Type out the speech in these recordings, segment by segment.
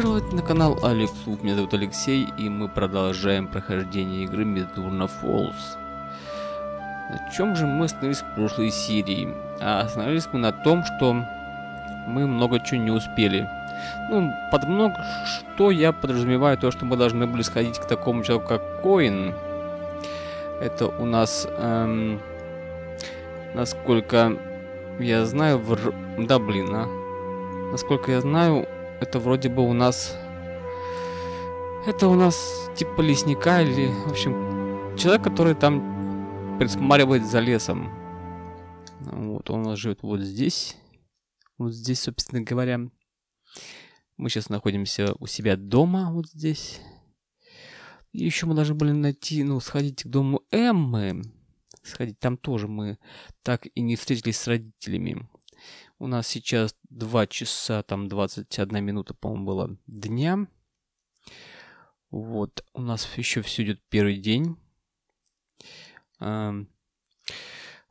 Пожаловать на канал Алексу. Меня зовут Алексей, и мы продолжаем прохождение игры Медурна Falls. На чем же мы остановились в прошлой серии? А остановились мы на том, что мы много чего не успели. Ну, под много что я подразумеваю то, что мы должны были сходить к такому человеку, как Коин. Это у нас, эм, насколько я знаю, в... Да, блин, а. Насколько я знаю, это вроде бы у нас... Это у нас типа лесника или, в общем, человек, который там присматривает за лесом. Вот, он живет вот здесь. Вот здесь, собственно говоря. Мы сейчас находимся у себя дома, вот здесь. Еще мы должны были найти, ну, сходить к дому Эммы. Сходить, там тоже мы так и не встретились с родителями. У нас сейчас 2 часа, там 21 минута, по-моему, было дня. Вот, у нас еще все идет первый день.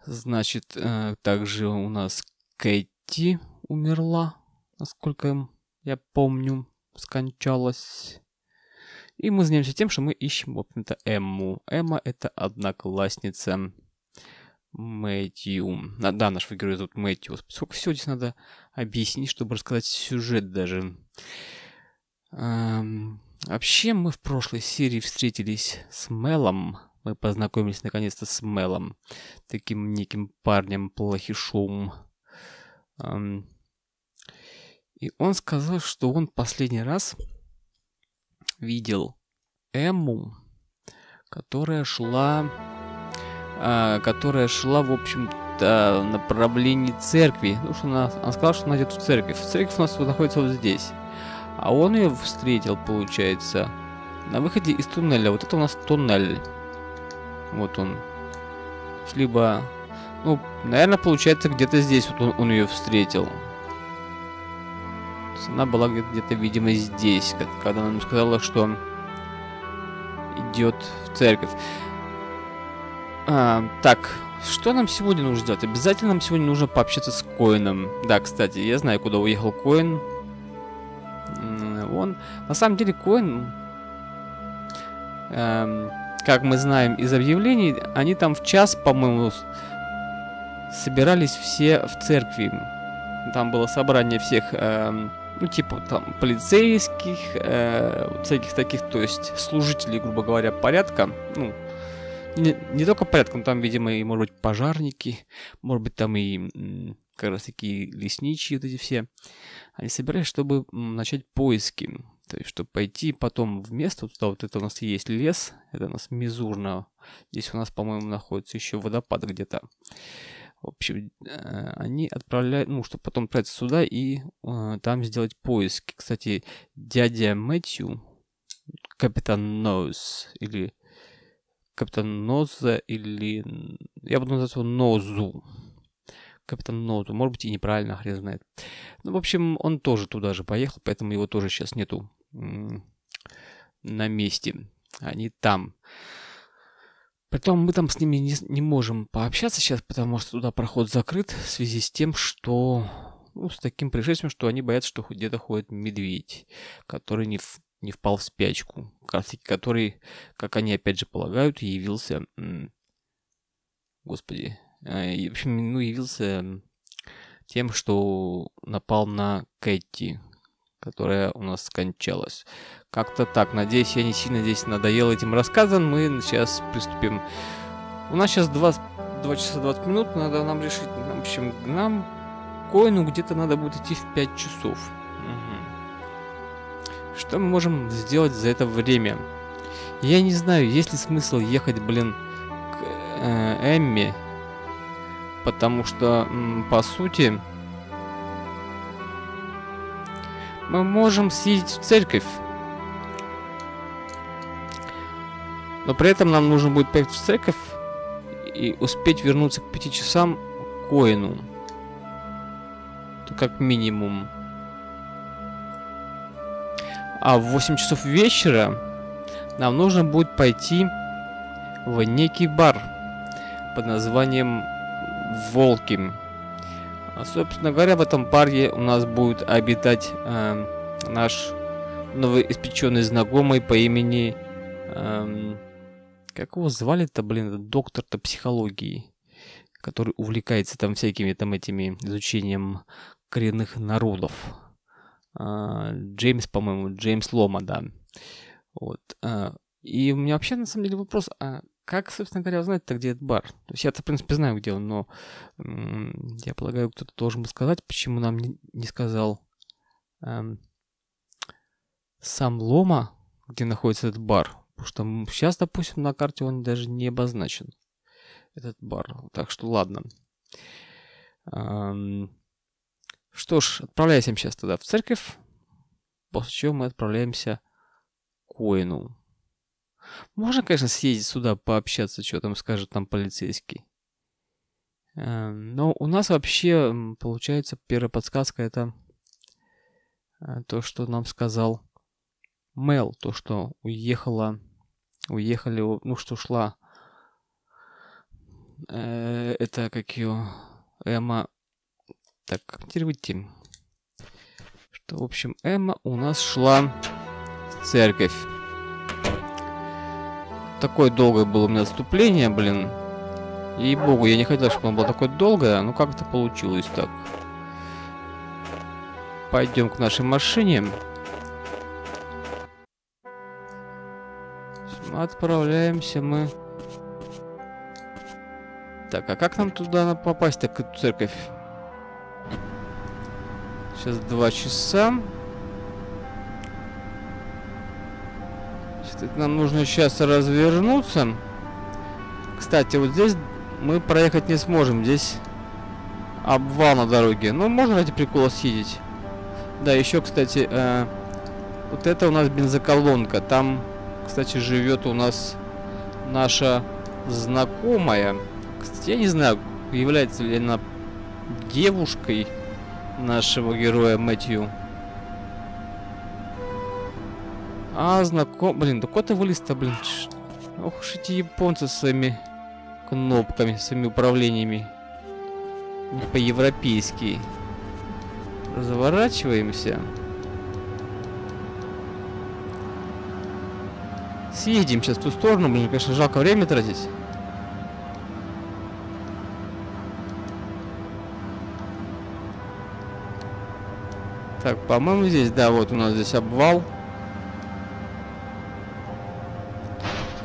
Значит, э, также у нас Кэти умерла, насколько я помню, скончалась. И мы занимаемся тем, что мы ищем, в общем-то, Эмму. Эмма — это одноклассница Мэтью. А, да, наш герой зовут Мэтью. Сколько всего здесь надо объяснить, чтобы рассказать сюжет даже. Эм, вообще, мы в прошлой серии встретились с Мелом. Мы познакомились наконец-то с Мелом. Таким неким парнем плохишом. Эм, и он сказал, что он последний раз видел Эмму, которая шла которая шла, в общем-то, в направлении церкви. Ну, что она, она сказала, что она идет в церковь. Церковь у нас находится вот здесь. А он ее встретил, получается, на выходе из туннеля. Вот это у нас туннель. Вот он. Либо, ну, наверное, получается, где-то здесь вот он, он ее встретил. Она была где-то, видимо, здесь, когда она нам сказала, что идет в церковь. А, так, что нам сегодня нужно сделать? Обязательно нам сегодня нужно пообщаться с Коином. Да, кстати, я знаю, куда уехал Коин. Он, на самом деле, Коин, эм, как мы знаем из объявлений, они там в час, по-моему, собирались все в церкви. Там было собрание всех, эм, ну, типа, там, полицейских, э, всяких таких, то есть, служителей, грубо говоря, порядка, ну, не, не только порядком, там, видимо, и, может быть, пожарники, может быть, там и как раз таки лесничие вот эти все. Они собирались, чтобы начать поиски. То есть, чтобы пойти потом в место, туда вот это у нас есть лес, это у нас Мизурно. Здесь у нас, по-моему, находится еще водопад где-то. В общем, э, они отправляют, ну, чтобы потом отправиться сюда и э, там сделать поиски. Кстати, дядя Мэтью, капитан Ноус, или Капитан Ноза или... Я буду называть его Нозу. Капитан Нозу. Может быть и неправильно, хрен знает. Ну, в общем, он тоже туда же поехал, поэтому его тоже сейчас нету на месте. Они там. Притом мы там с ними не, не можем пообщаться сейчас, потому что туда проход закрыт в связи с тем, что... Ну, с таким пришествием, что они боятся, что где-то ходит медведь, который не, не впал в спячку, который, как они опять же полагают, явился, господи, а, в общем, ну, явился тем, что напал на Кэти, которая у нас скончалась. Как-то так. Надеюсь, я не сильно здесь надоел этим рассказом. Мы сейчас приступим. У нас сейчас 20, 2 часа 20 минут. Надо нам решить. В общем, нам коину где-то надо будет идти в 5 часов. Что мы можем сделать за это время? Я не знаю, есть ли смысл ехать, блин, к э, Эмме. Потому что, по сути, мы можем съездить в церковь. Но при этом нам нужно будет поехать в церковь и успеть вернуться к 5 часам Коину. Как минимум. А в 8 часов вечера нам нужно будет пойти в некий бар под названием Волки. А, собственно говоря, в этом баре у нас будет обитать э, наш новоиспеченный знакомый по имени... Эм, как его звали-то, блин, доктор-то психологии, который увлекается там всякими там этими изучением коренных народов. Э, Джеймс, по-моему, Джеймс Лома, да. Вот. Э, и у меня вообще, на самом деле, вопрос, а как, собственно говоря, узнать-то, где этот бар? То есть я-то, в принципе, знаю, где он, но я полагаю, кто-то должен бы сказать, почему нам не сказал эм, сам Лома, где находится этот бар. Потому что сейчас, допустим, на карте он даже не обозначен, этот бар. Так что ладно. Эм, что ж, отправляемся сейчас тогда в церковь, после чего мы отправляемся к Коину. Можно, конечно, съездить сюда, пообщаться, что там скажет там полицейский. Эм, но у нас вообще, получается, первая подсказка это э, то, что нам сказал Мел, то, что уехала, уехали, ну, что ушла, э, это как ее, Эмма, так, выйти? Что, в общем, Эмма у нас шла в церковь. Такое долгое было у меня отступление, блин. И богу, я не хотел, чтобы оно было такое долгое, но как-то получилось так. Пойдем к нашей машине. Отправляемся мы. Так, а как нам туда попасть, так эту церковь? Сейчас два часа. Нам нужно сейчас развернуться. Кстати, вот здесь мы проехать не сможем. Здесь обвал на дороге. Ну, можно ради прикола съездить. Да, еще, кстати, э, вот это у нас бензоколонка. Там, кстати, живет у нас наша знакомая. Кстати, я не знаю, является ли она девушкой нашего героя Мэтью. А, знаком... Блин, да куда вылез-то, блин? Ох уж эти японцы с своими кнопками, своими управлениями. По-европейски. Разворачиваемся. Съедем сейчас в ту сторону. Блин, конечно, жалко время тратить. Так, по-моему, здесь, да, вот у нас здесь обвал.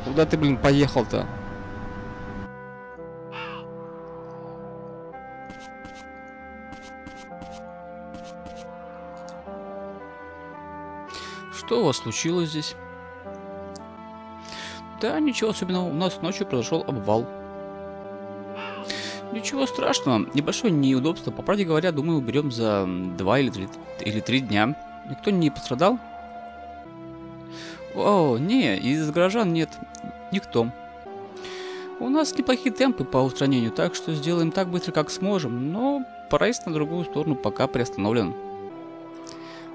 Куда ты, блин, поехал-то? Что у вас случилось здесь? Да, ничего особенного. У нас ночью произошел обвал. Ничего страшного. Небольшое неудобство. По правде говоря, думаю, уберем за два или три, или три дня. Никто не пострадал? О, не, из горожан нет. Никто. У нас неплохие темпы по устранению, так что сделаем так быстро, как сможем, но проезд на другую сторону пока приостановлен.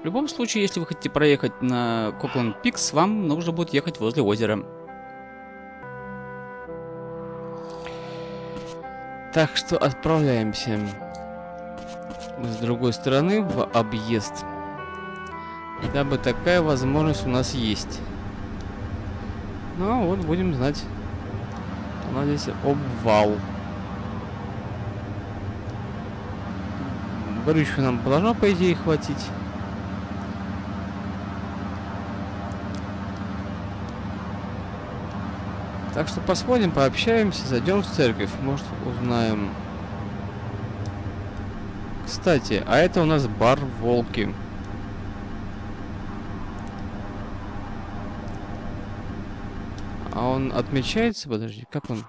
В любом случае, если вы хотите проехать на Кокланд Пикс, вам нужно будет ехать возле озера. Так что отправляемся с другой стороны в объезд. Дабы такая возможность у нас есть. Ну, а вот будем знать. У нас здесь обвал. Горючего нам должно, по идее, хватить. Так что посмотрим, пообщаемся, зайдем в церковь, может узнаем. Кстати, а это у нас бар Волки. А он отмечается? Подожди, как он?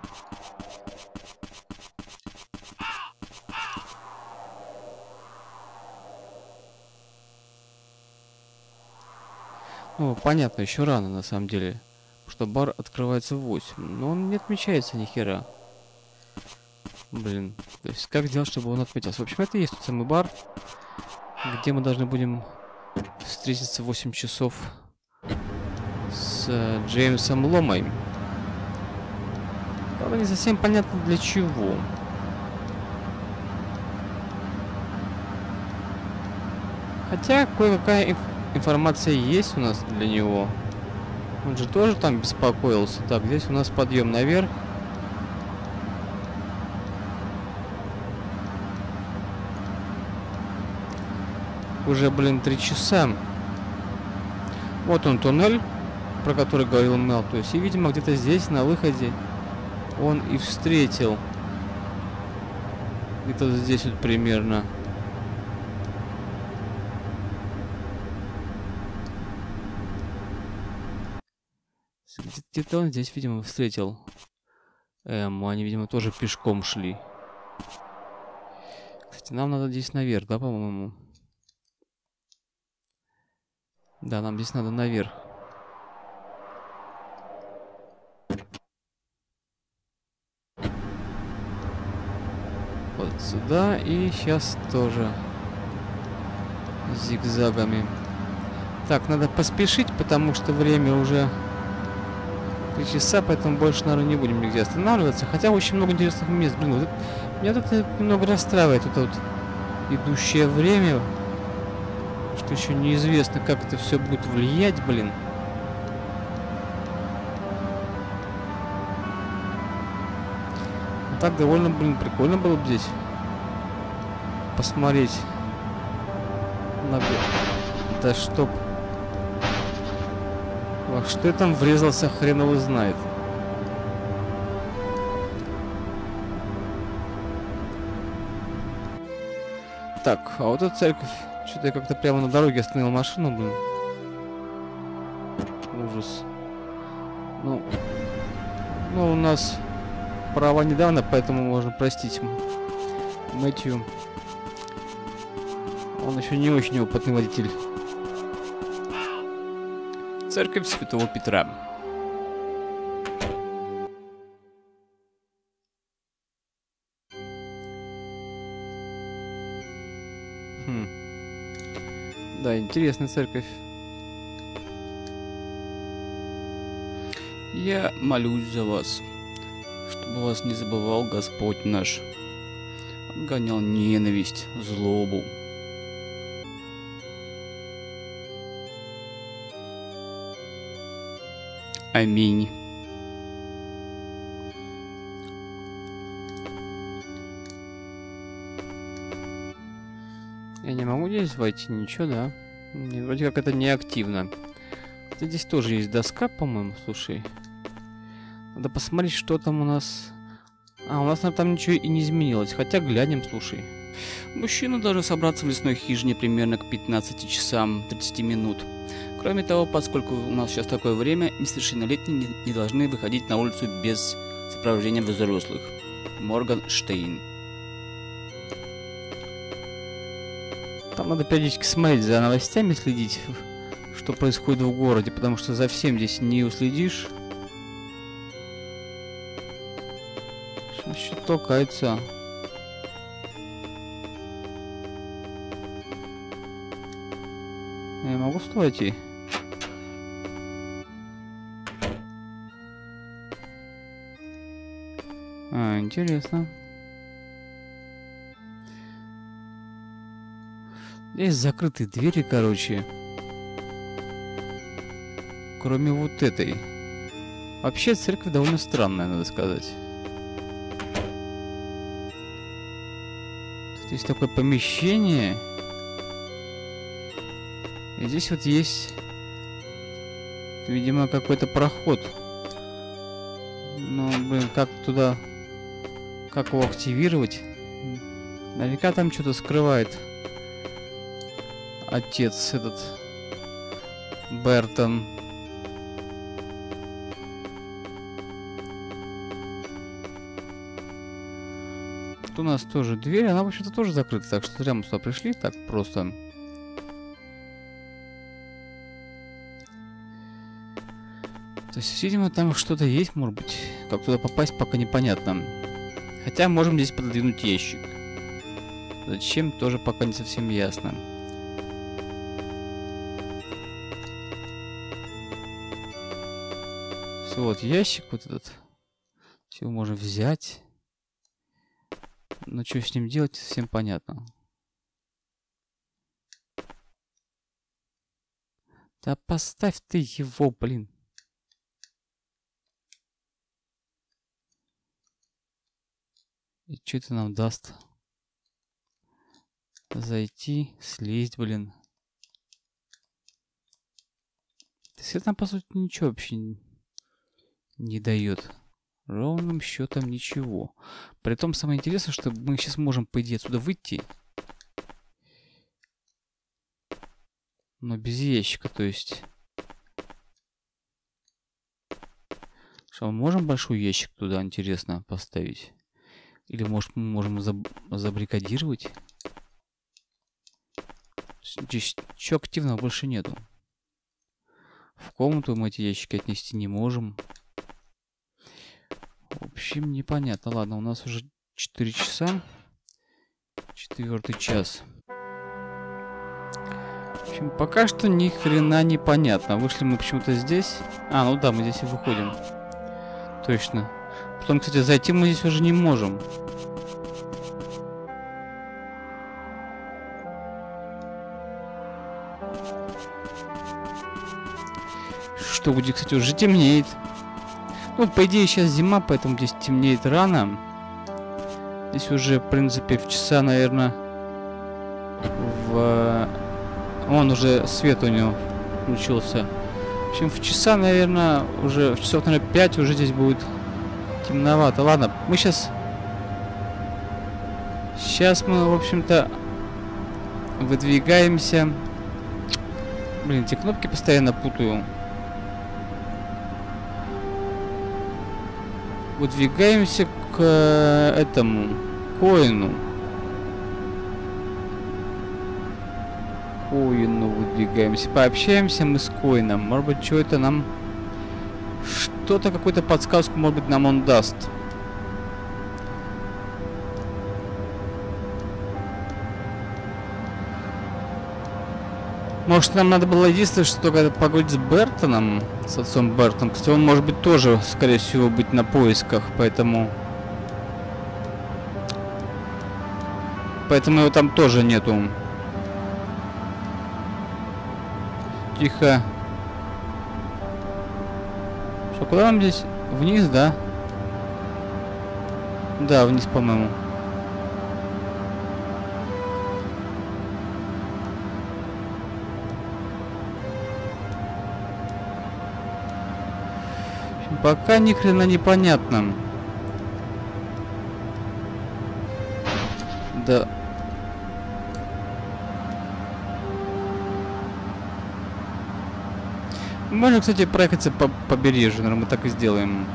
Ну, понятно, еще рано на самом деле. Что бар открывается в 8. Но он не отмечается ни хера. Блин. То есть как сделать, чтобы он отметился? В общем, это и есть тот самый бар, где мы должны будем встретиться в 8 часов с э, Джеймсом Ломой. Правда, не совсем понятно для чего. Хотя кое-какая инф информация есть у нас для него. Он же тоже там беспокоился. Так, здесь у нас подъем наверх. Уже, блин, три часа. Вот он туннель, про который говорил Мел. То есть, и, видимо, где-то здесь, на выходе, он и встретил. Где-то здесь вот примерно. Где-то он здесь, видимо, встретил. Эм, они, видимо, тоже пешком шли. Кстати, нам надо здесь наверх, да, по-моему? Да, нам здесь надо наверх. Вот сюда и сейчас тоже зигзагами. Так, надо поспешить, потому что время уже 3 часа, поэтому больше, наверное, не будем нигде останавливаться. Хотя очень много интересных мест. Блин, вот это, меня это немного расстраивает, это вот идущее время. Что еще неизвестно, как это все будет влиять, блин. Ну, так довольно, блин, прикольно было бы здесь посмотреть. На... Да чтоб... Что я там врезался, хрен его знает. Так, а вот эта церковь... Что-то я как-то прямо на дороге остановил машину, блин. Ужас. Ну... Ну, у нас права недавно, поэтому можно простить Мэтью. Он еще не очень опытный водитель. Церковь Святого Петра. Хм. Да, интересная церковь. Я молюсь за вас, чтобы вас не забывал Господь наш, отгонял ненависть, злобу, Аминь. Я не могу здесь войти, ничего, да? Вроде как это не активно. Здесь тоже есть доска, по-моему, слушай. Надо посмотреть, что там у нас... А, у нас там ничего и не изменилось. Хотя глянем, слушай. Мужчина должен собраться в лесной хижине примерно к 15 часам 30 минут. Кроме того, поскольку у нас сейчас такое время, несовершеннолетние не должны выходить на улицу без сопровождения взрослых. Морган Штейн. Там надо периодически смотреть за новостями, следить, что происходит в городе, потому что за всем здесь не уследишь. Что еще толкается? Я могу стойти? Интересно. Здесь закрытые двери, короче. Кроме вот этой. Вообще церковь довольно странная, надо сказать. Тут есть такое помещение. И здесь вот есть, видимо, какой-то проход. Ну, блин, как туда как его активировать? Наверняка там что-то скрывает. Отец этот. Бертон. Тут у нас тоже дверь, она вообще-то тоже закрыта, так что зря мы сюда пришли, так просто. То есть, видимо, там что-то есть, может быть. Как туда попасть, пока непонятно. Хотя можем здесь пододвинуть ящик. Зачем, тоже пока не совсем ясно. Вот ящик вот этот. Все можно взять. Но что с ним делать, совсем понятно. Да поставь ты его, блин. И что это нам даст? Зайти, слезть, блин. Свет нам, по сути, ничего вообще не дает. Ровным счетом ничего. При том самое интересное, что мы сейчас можем, по идее, отсюда выйти. Но без ящика, то есть... Что, мы можем большой ящик туда, интересно, поставить? Или, может, мы можем заб забрикадировать? Здесь ничего активного больше нету. В комнату мы эти ящики отнести не можем. В общем, непонятно. Ладно, у нас уже 4 часа. Четвертый час. В общем, пока что ни хрена не понятно. Вышли мы почему-то здесь. А, ну да, мы здесь и выходим. Точно. Потом, кстати, зайти мы здесь уже не можем. Что будет, кстати, уже темнеет. Ну, по идее, сейчас зима, поэтому здесь темнеет рано. Здесь уже, в принципе, в часа, наверное, в... Он уже свет у него включился. В общем, в часа, наверное, уже в часов, наверное, 5 уже здесь будет темновато. Ладно, мы сейчас... Сейчас мы, в общем-то, выдвигаемся. Блин, эти кнопки постоянно путаю. Выдвигаемся к э, этому коину. Коину выдвигаемся. Пообщаемся мы с коином. Может быть, что это нам... Что-то, какую-то подсказку, может быть, нам он даст. Может, нам надо было единственное, что только поговорить с Бертоном, с отцом Бертоном. Кстати, он может быть тоже, скорее всего, быть на поисках, поэтому... Поэтому его там тоже нету. Тихо. Что, куда нам здесь? Вниз, да? Да, вниз, по-моему. Пока ни хрена непонятно. Да. Можно, кстати, проехаться по побережью, наверное, мы так и сделаем.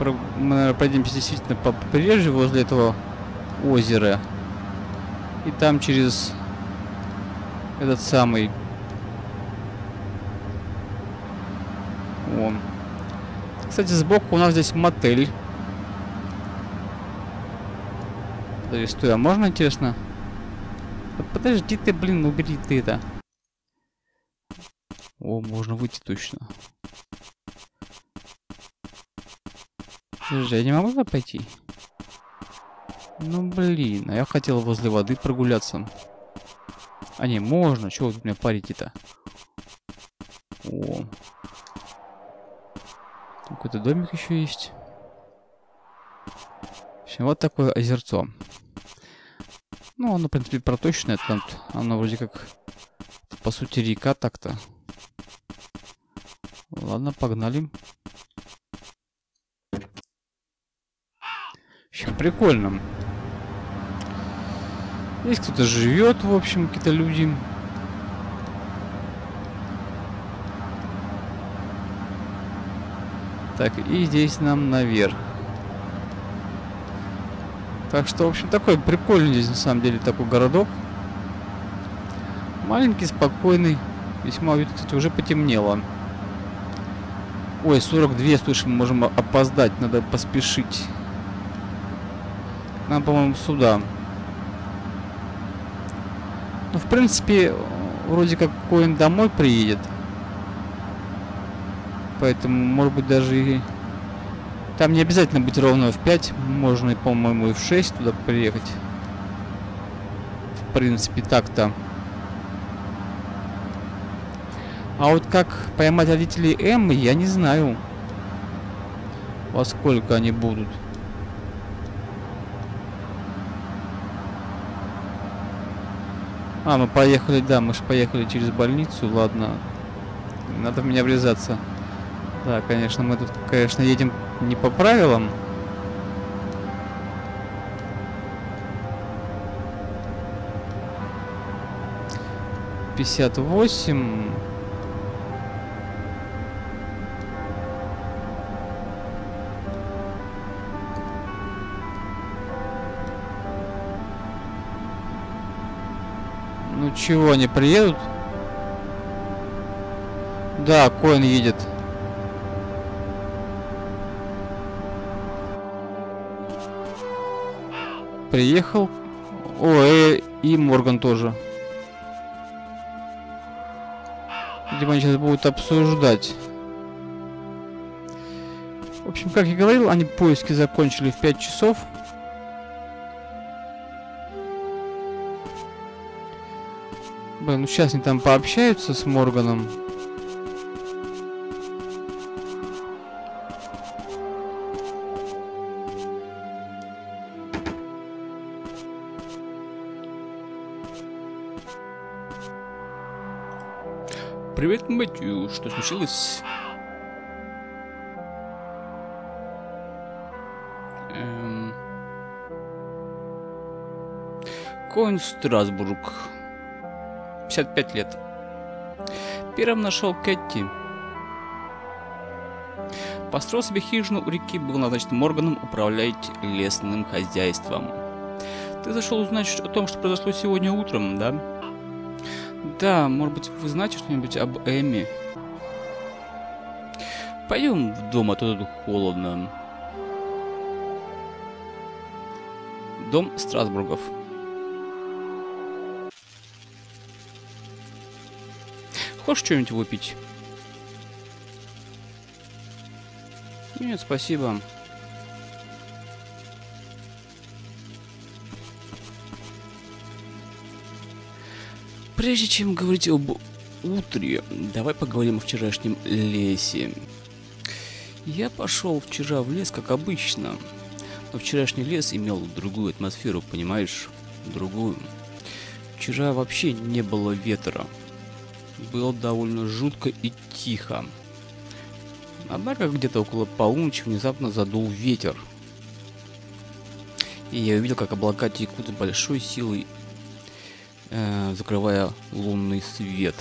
Про... Мы, наверное, пройдемся действительно по побережью возле этого озера. И там через этот самый Вон. Кстати, сбоку у нас здесь мотель. Подожди, стой, а можно, интересно? Подожди ты, блин, убери ты это. О, можно выйти точно. Подожди, я не могу туда пойти? Ну, блин, а я хотел возле воды прогуляться. А не, можно. Чего вы тут меня парите-то? О, какой-то домик еще есть. В общем, вот такое озерцо. Ну, оно, в принципе, проточное. Там, оно вроде как, по сути, река так-то. Ладно, погнали. В общем, прикольно. Здесь кто-то живет, в общем, какие-то люди. Так, и здесь нам наверх. Так что, в общем, такой прикольный здесь на самом деле такой городок. Маленький, спокойный. Весьма уютно. Кстати, уже потемнело. Ой, 42, слушай, мы можем опоздать. Надо поспешить. Нам, по-моему, сюда. Ну, в принципе, вроде как Коин домой приедет. Поэтому, может быть, даже и... Там не обязательно быть ровно в 5. Можно, по-моему, и в 6 туда приехать. В принципе, так-то. А вот как поймать родителей Эммы, я не знаю. Во сколько они будут. А, мы поехали, да, мы же поехали через больницу, ладно. Надо в меня врезаться. Да, конечно, мы тут, конечно, едем не по правилам. 58. Ну чего, они приедут? Да, Коин едет. Приехал. О, э, и Морган тоже. Видимо, они сейчас будут обсуждать. В общем, как я говорил, они поиски закончили в 5 часов. Блин, ну сейчас они там пообщаются с Морганом. Мэтью. Что случилось? Эм... Коин Страсбург. 55 лет. Первым нашел Кэти. Построил себе хижину у реки, был назначен Морганом управлять лесным хозяйством. Ты зашел узнать о том, что произошло сегодня утром, да? Да, может быть, вы знаете что-нибудь об Эми? Пойдем в дом, а то тут холодно. Дом Страсбургов. Хочешь что-нибудь выпить? Нет, спасибо. Прежде чем говорить об утре, давай поговорим о вчерашнем лесе. Я пошел вчера в лес, как обычно. Но вчерашний лес имел другую атмосферу, понимаешь? Другую. Вчера вообще не было ветра. Было довольно жутко и тихо. Однако где-то около полуночи внезапно задул ветер. И я увидел, как облака текут с большой силой э, закрывая лунный свет.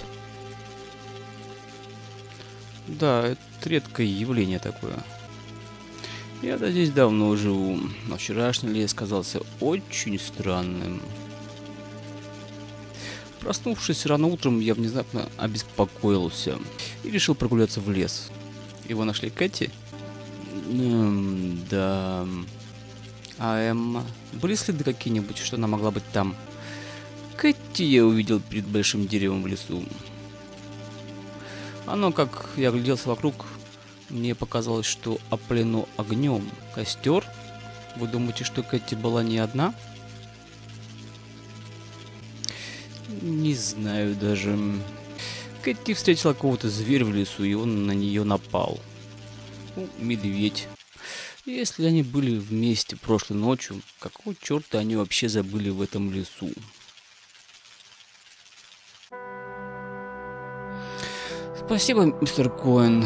Да, это редкое явление такое. Я-то здесь давно живу, но вчерашний лес казался очень странным. Проснувшись рано утром, я внезапно обеспокоился и решил прогуляться в лес. Его нашли Кэти? Эм, да... А Эмма? Были следы какие-нибудь, что она могла быть там? Кэти я увидел перед большим деревом в лесу. Оно, как я огляделся вокруг, мне показалось, что оплено огнем. Костер? Вы думаете, что Кэти была не одна? Не знаю даже. Кэти встретила кого-то зверя в лесу, и он на нее напал. Ну, медведь. Если они были вместе прошлой ночью, какого черта они вообще забыли в этом лесу? Спасибо, мистер Коэн.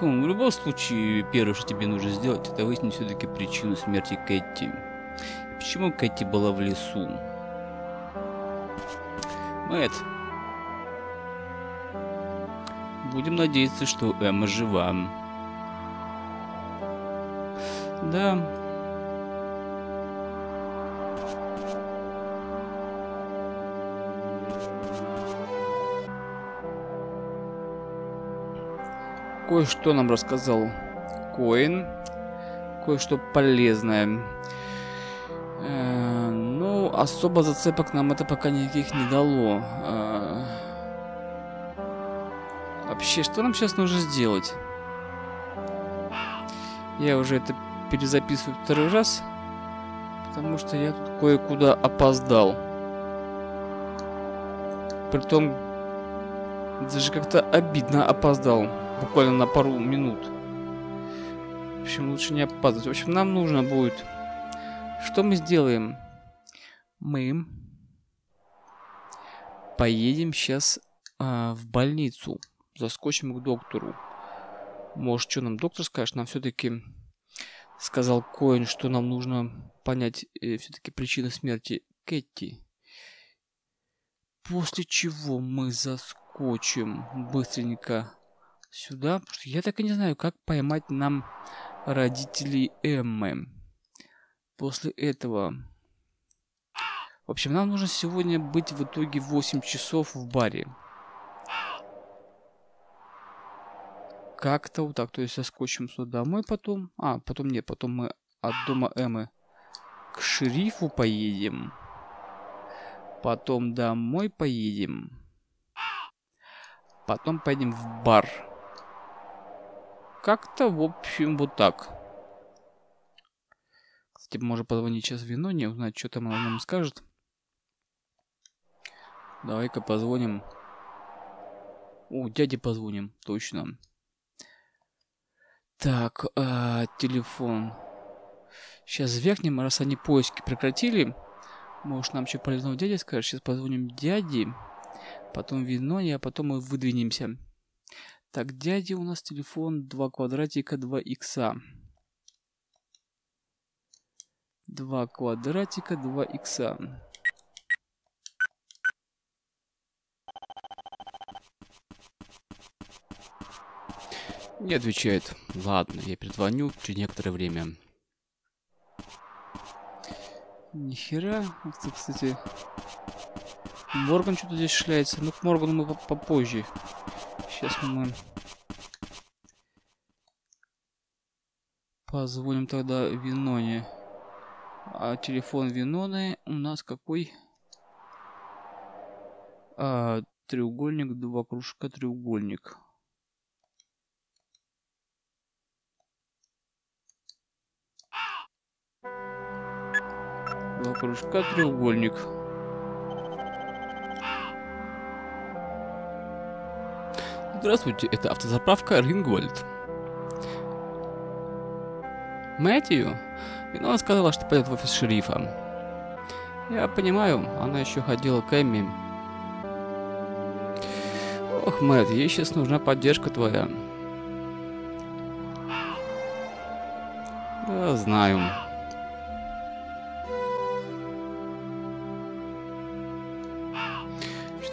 Хм, в любом случае, первое, что тебе нужно сделать, это выяснить все-таки причину смерти Кэти. Почему Кэти была в лесу? Мэтт. Будем надеяться, что Эмма жива. Да, кое-что нам рассказал Коин. Кое-что полезное. Э, ну, особо зацепок нам это пока никаких не дало. Э, вообще, что нам сейчас нужно сделать? Я уже это перезаписываю второй раз, потому что я тут кое-куда опоздал. Притом, даже как-то обидно опоздал, буквально на пару минут. В общем, лучше не опаздывать. В общем, нам нужно будет... Что мы сделаем? Мы поедем сейчас а, в больницу. Заскочим к доктору. Может, что нам доктор скажет? Нам все-таки сказал Коин, что нам нужно понять э, все-таки причину смерти Кэти. После чего мы заскочим быстренько сюда, потому что я так и не знаю, как поймать нам родителей Эммы. После этого... В общем, нам нужно сегодня быть в итоге 8 часов в баре. Как-то вот так. То есть соскочим сюда домой потом. А, потом нет, потом мы от дома Эммы к шерифу поедем. Потом домой поедем. Потом поедем в бар. Как-то, в общем, вот так. Кстати, можно позвонить сейчас вино, не узнать, что там она нам скажет. Давай-ка позвоним. О, дяде позвоним, точно. Так, э, телефон. Сейчас звякнем, раз они поиски прекратили. Может, нам еще полезного дядя скажет. Сейчас позвоним дяде. Потом вино, а потом мы выдвинемся. Так, дядя у нас телефон 2 квадратика 2 икса. 2 квадратика 2 икса. Не отвечает. Ладно, я перезвоню через некоторое время. Нихера. Кстати... Морган что-то здесь шляется. Ну, к Моргану мы попозже. Сейчас мы... Позволим тогда Виноне. А телефон Виноны у нас какой? А, треугольник, два кружка, треугольник. Два кружка, треугольник. Здравствуйте, это автозаправка Рингвальд. Мэтью? Виноват сказала, что пойдет в офис шерифа. Я понимаю, она еще ходила к Эмми. Ох, Мэтт, ей сейчас нужна поддержка твоя. Да, знаю.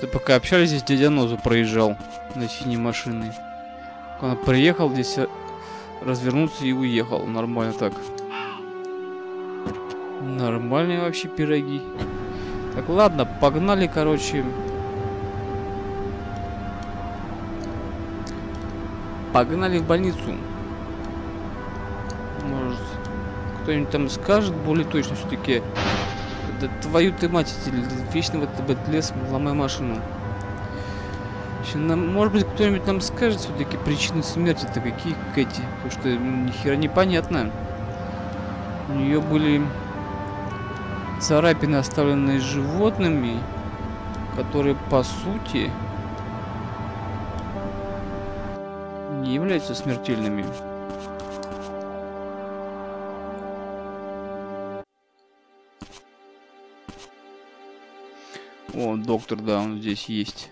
Что пока общались, здесь дядя Нозу проезжал на синей машиной. Он приехал здесь, э, развернулся и уехал. Нормально так. Нормальные вообще пироги. Так, ладно, погнали, короче. Погнали в больницу. Может, кто-нибудь там скажет более точно все-таки, да твою ты мать, вечно в этот лес ломай машину. Может быть, кто-нибудь нам скажет все-таки причины смерти-то какие, Кэти? Потому что ни хера непонятно. У нее были царапины, оставленные животными, которые, по сути, не являются смертельными. О, доктор, да, он здесь есть.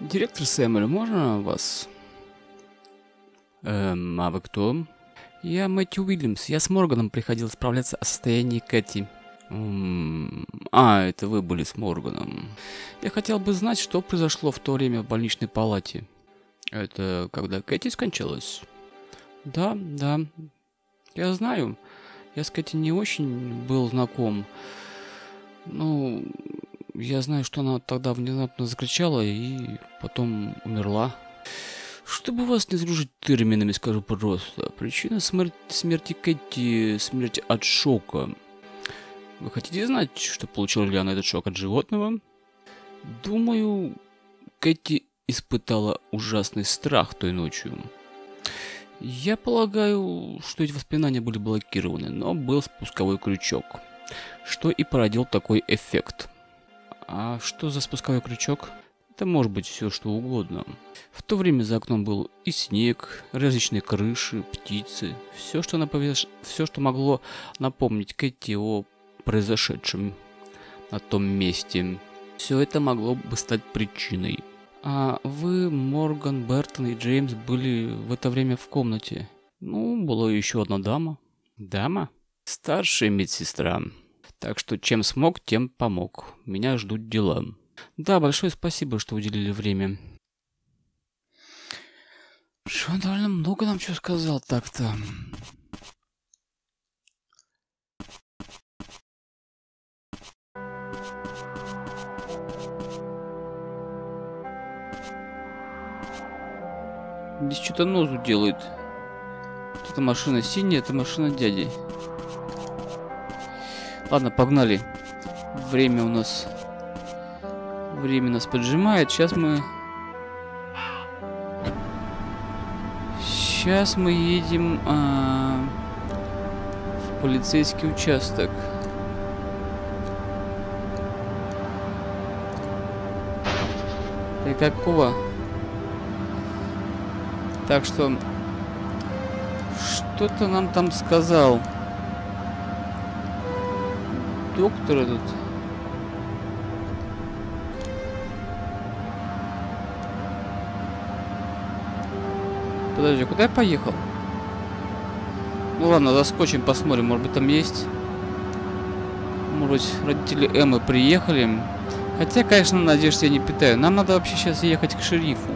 Директор Сэмюэль, можно вас? Эм, а вы кто? Я Мэтью Уильямс. Я с Морганом приходил справляться о состоянии Кэти. А, это вы были с Морганом. Я хотел бы знать, что произошло в то время в больничной палате. Это когда Кэти скончалась? Да, да. Я знаю. Я с Кэти не очень был знаком. Ну, я знаю, что она тогда внезапно закричала и потом умерла. Чтобы вас не загружать терминами, скажу просто. Причина смерти, смерти Кэти – смерть от шока. Вы хотите знать, что получила ли она этот шок от животного? Думаю, Кэти испытала ужасный страх той ночью. Я полагаю, что эти воспоминания были блокированы, но был спусковой крючок, что и породил такой эффект. А что за спусковой крючок? Это может быть все что угодно. В то время за окном был и снег, различные крыши, птицы, все, что, наповеш... все, что могло напомнить Кэти о произошедшем на том месте. Все это могло бы стать причиной. А вы, Морган, Бертон и Джеймс были в это время в комнате? Ну, была еще одна дама. Дама? Старшая медсестра. Так что чем смог, тем помог. Меня ждут дела. Да, большое спасибо, что уделили время. Что довольно много нам что сказал так-то. Здесь что-то нозу делает. Это машина синяя, это машина дяди. Ладно, погнали. Время у нас... Время нас поджимает. Сейчас мы... Сейчас мы едем а... в полицейский участок. И какого? Так что... Что-то нам там сказал. Доктор этот... Подожди, куда я поехал? Ну ладно, заскочим, посмотрим, может быть там есть. Может быть, родители Эммы приехали. Хотя, конечно, надежд я не питаю. Нам надо вообще сейчас ехать к шерифу.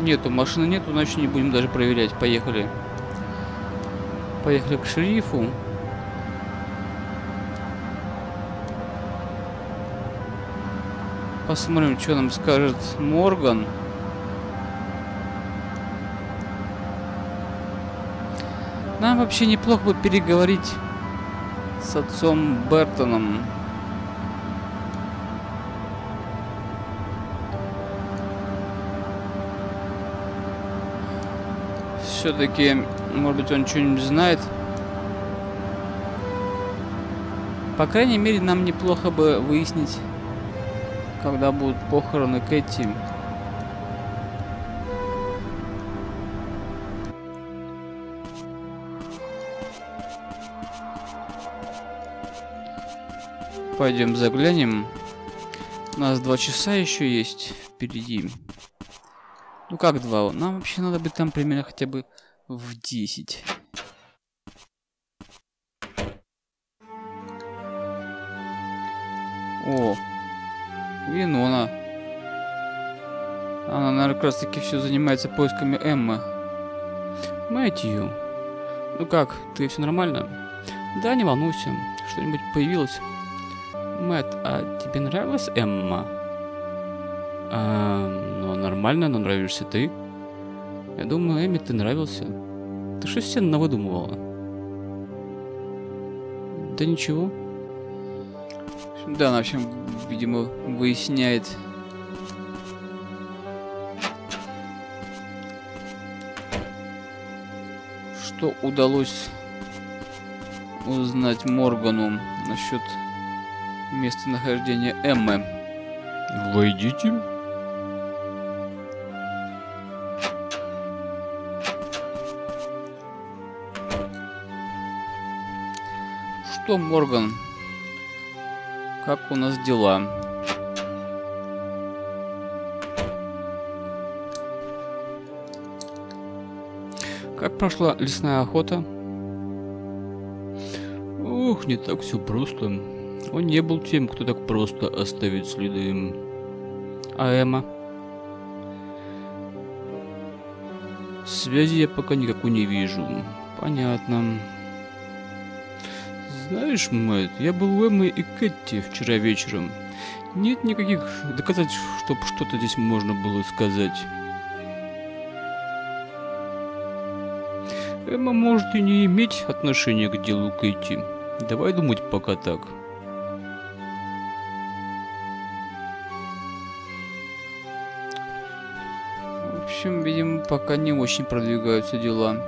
Нету, машины нету, значит не будем даже проверять. Поехали. Поехали к шерифу. Посмотрим, что нам скажет Морган. Нам вообще неплохо бы переговорить с отцом Бертоном. Все-таки, может быть, он что-нибудь знает. По крайней мере, нам неплохо бы выяснить, когда будут похороны Кэти. Пойдем заглянем. У нас два часа еще есть впереди. Ну как два? Нам вообще надо быть там примерно хотя бы в 10. О, Винона. Она, наверное, как раз таки все занимается поисками Эммы. Мэтью. Ну как, ты все нормально? Да, не волнуйся. Что-нибудь появилось? Мэтт, а тебе нравилась Эмма? А, нормально, но нравишься ты. Я думаю, Эми, ты нравился. Ты что себе навыдумывала? Да ничего. Да, она, в общем, видимо, выясняет... Что удалось узнать Моргану насчет местонахождения Эммы. Войдите. Что, Морган? Как у нас дела? Как прошла лесная охота? Ох, не так все просто. Он не был тем, кто так просто оставит следы. А Эмма? Связи я пока никакой не вижу. Понятно. Знаешь, Мэтт, я был у Эммы и Кэти вчера вечером. Нет никаких доказательств, чтобы что-то здесь можно было сказать. Эмма может и не иметь отношения к делу Кэти. Давай думать пока так. В общем, видимо, пока не очень продвигаются дела.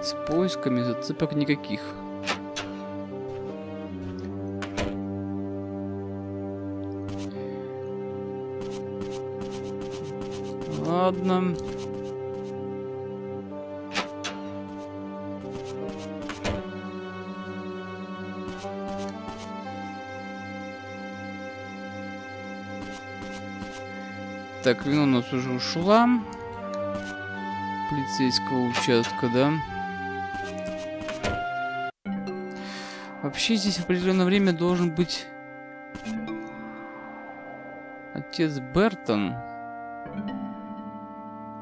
С поисками зацепок никаких. Ладно. Так, вино у нас уже ушла. Полицейского участка, да? Вообще здесь в определенное время должен быть отец Бертон.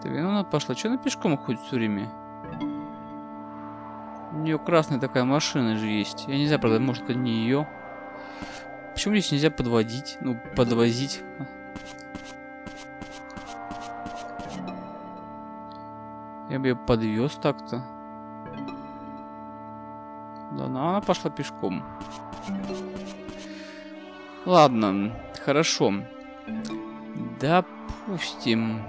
Это вино пошла. Че она пешком ходит все время? У нее красная такая машина же есть. Я не знаю, правда, может это не ее. Почему здесь нельзя подводить? Ну, подвозить. Я бы ее подвез так-то. Да, но она пошла пешком. Ладно, хорошо. Допустим.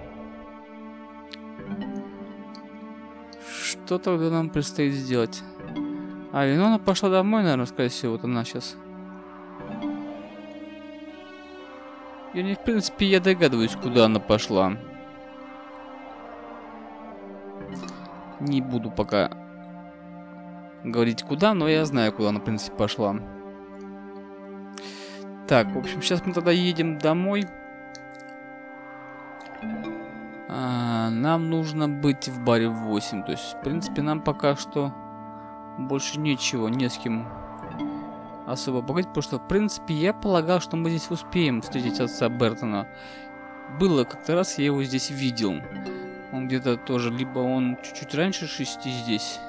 Что тогда нам предстоит сделать? А, ну она пошла домой, наверное, скорее всего, вот она сейчас. Я не, в принципе, я догадываюсь, куда она пошла. Не буду пока говорить куда, но я знаю, куда она, в принципе, пошла. Так, в общем, сейчас мы тогда едем домой. А, нам нужно быть в баре в 8. То есть, в принципе, нам пока что больше ничего, не с кем особо поговорить, потому что, в принципе, я полагал, что мы здесь успеем встретить отца Бертона. Было как-то раз, я его здесь видел. Он где-то тоже, либо он чуть-чуть раньше шести здесь,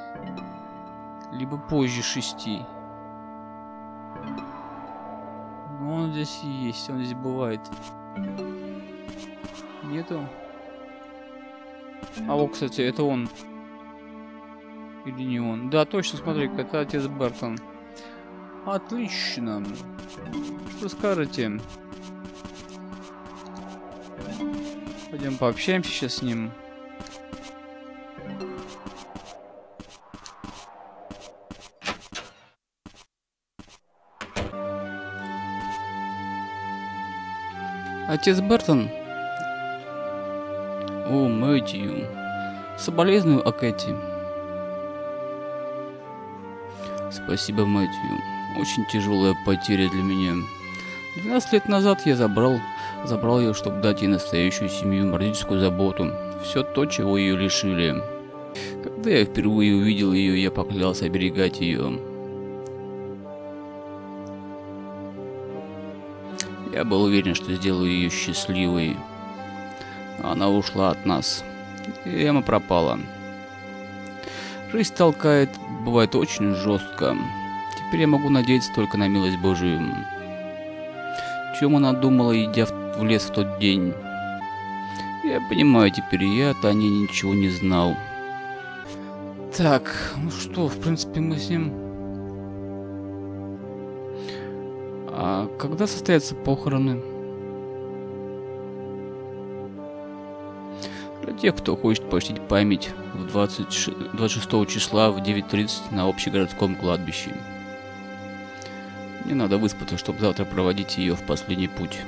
либо позже шести. Но он здесь есть, он здесь бывает. Нету? А вот, кстати, это он. Или не он? Да, точно, смотри, это отец Бертон. Отлично. Что скажете? Пойдем пообщаемся сейчас с ним. Отец Бертон? О, Мэтью. Соболезную о Кэти. Спасибо, Мэтью. Очень тяжелая потеря для меня. 12 лет назад я забрал, забрал ее, чтобы дать ей настоящую семью, родительскую заботу. Все то, чего ее лишили. Когда я впервые увидел ее, я поклялся оберегать ее. Я был уверен, что сделаю ее счастливой. Она ушла от нас. И Эмма пропала. Жизнь толкает, бывает очень жестко. Теперь я могу надеяться только на милость Божию. Чем она думала, идя в лес в тот день? Я понимаю теперь, я-то о ней ничего не знал. Так, ну что, в принципе, мы с ним А когда состоятся похороны? Для тех, кто хочет почтить память в 20, 26 числа в 9.30 на общегородском кладбище. Мне надо выспаться, чтобы завтра проводить ее в последний путь.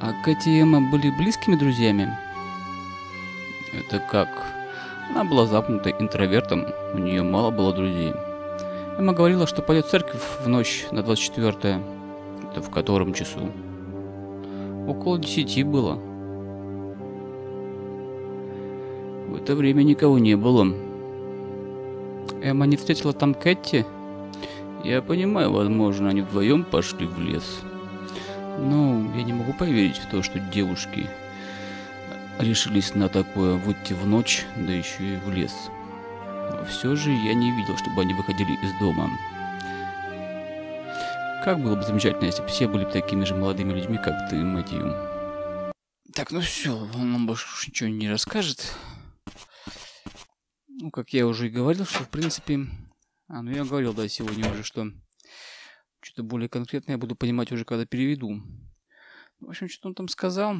А Кэти и Эмма были близкими друзьями? Это как? Она была запнута интровертом, у нее мало было друзей. Эмма говорила, что пойдет в церковь в ночь на 24 Это в котором часу? Около десяти было. В это время никого не было. Эмма не встретила там Кэти? Я понимаю, возможно, они вдвоем пошли в лес. Но я не могу поверить в то, что девушки решились на такое выйти в ночь, да еще и в лес. Все же я не видел, чтобы они выходили из дома. Как было бы замечательно, если бы все были такими же молодыми людьми, как ты, Мэтью. Так, ну все, он нам больше ничего не расскажет. Ну, как я уже и говорил, что в принципе... А, ну я говорил, да, сегодня уже, что что-то более конкретное я буду понимать уже, когда переведу. В общем, что он там сказал.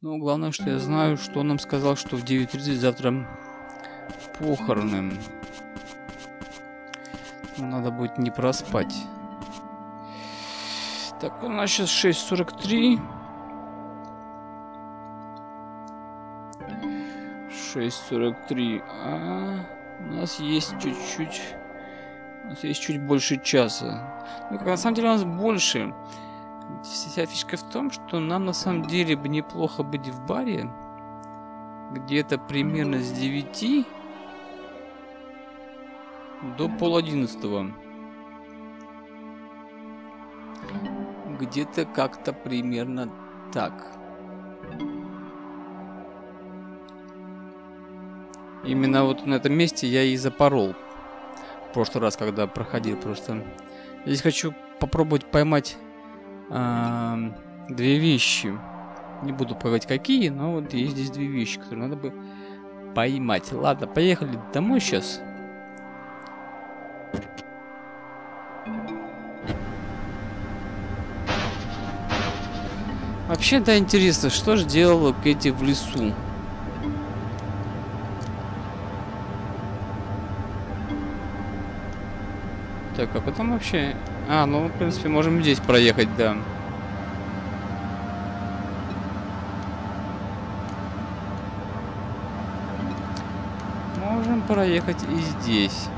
Но главное, что я знаю, что он нам сказал, что в 9.30 завтра похороны. Надо будет не проспать. Так, у нас сейчас 6.43. 6.43. А у нас есть чуть-чуть... У нас есть чуть больше часа. Ну, на самом деле у нас больше. Вся фишка в том, что нам на самом деле бы неплохо быть в баре. Где-то примерно с 9 до пол одиннадцатого. Где-то как-то примерно так. Именно вот на этом месте я и запорол. В прошлый раз, когда проходил просто. Здесь хочу попробовать поймать э, две вещи. Не буду говорить какие, но вот есть здесь две вещи, которые надо бы поймать. Ладно, поехали домой сейчас. Вообще, да, интересно, что же делала Кэти в лесу? Так, а потом вообще... А, ну, в принципе, можем здесь проехать, да. Можем проехать и здесь.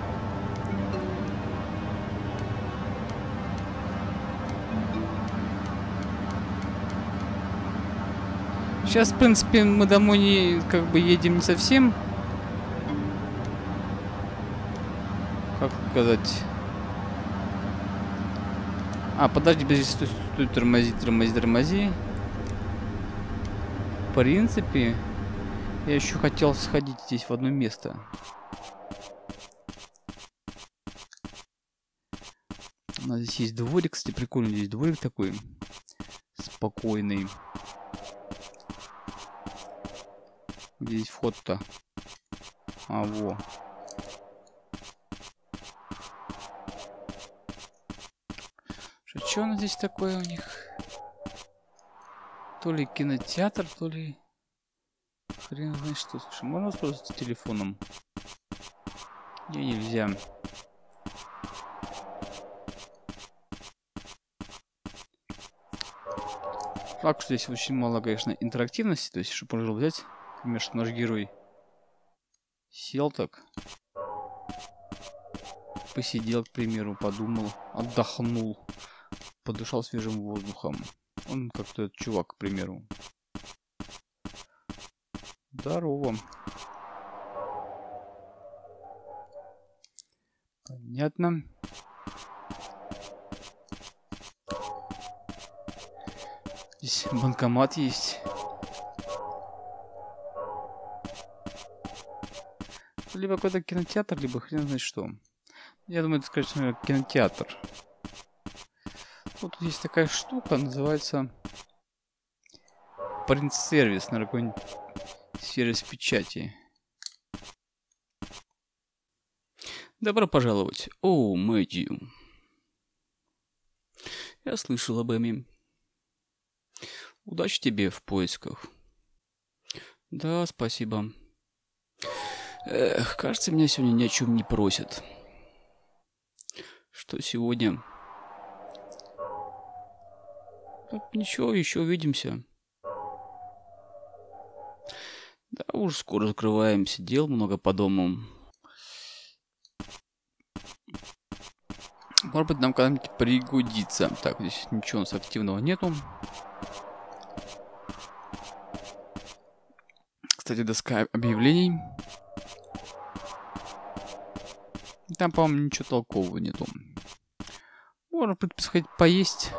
Сейчас, в принципе, мы домой не, как бы едем не совсем. Как сказать... А, подожди, подожди, стой, стой, тормози, тормози, тормози. В принципе, я еще хотел сходить здесь в одно место. Нас здесь есть дворик, кстати, прикольный здесь дворик такой. Спокойный. Где здесь вход-то? А, во. Что нас здесь такое у них? То ли кинотеатр, то ли... Хрен знает что. Слушай, можно воспользоваться телефоном? Не, нельзя. Факт, что здесь очень мало, конечно, интерактивности. То есть, чтобы можно взять Например, что наш герой сел так, посидел, к примеру, подумал, отдохнул, подышал свежим воздухом. Он как-то этот чувак, к примеру. Здорово. Понятно. Здесь банкомат есть. либо какой-то кинотеатр, либо хрен знает что. Я думаю, это, скорее всего, кинотеатр. Вот тут есть такая штука, называется принт-сервис, наверное, какой-нибудь сервис печати. Добро пожаловать. О, Мэтью. Я слышал об Эми. Удачи тебе в поисках. Да, спасибо. Эх, кажется, меня сегодня ни о чем не просят. Что сегодня? Ну, ничего, еще увидимся. Да, уж скоро закрываемся. Дел много по дому. Может быть, нам когда-нибудь пригодится. Так, здесь ничего у нас активного нету. Кстати, доска объявлений. Там, по-моему, ничего толкового нету. Можно, в поесть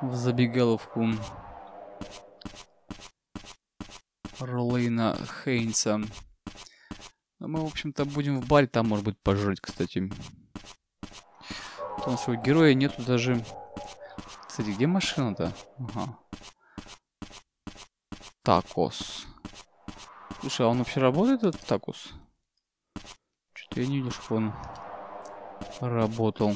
в забегаловку Ролейна Хейнса. Но мы, в общем-то, будем в баре, там, может быть, пожрать, кстати. Нас своего героя нету даже... Кстати, где машина-то? Ага. Такос. Слушай, а он вообще работает, этот такус? Что-то я не видел, что он работал.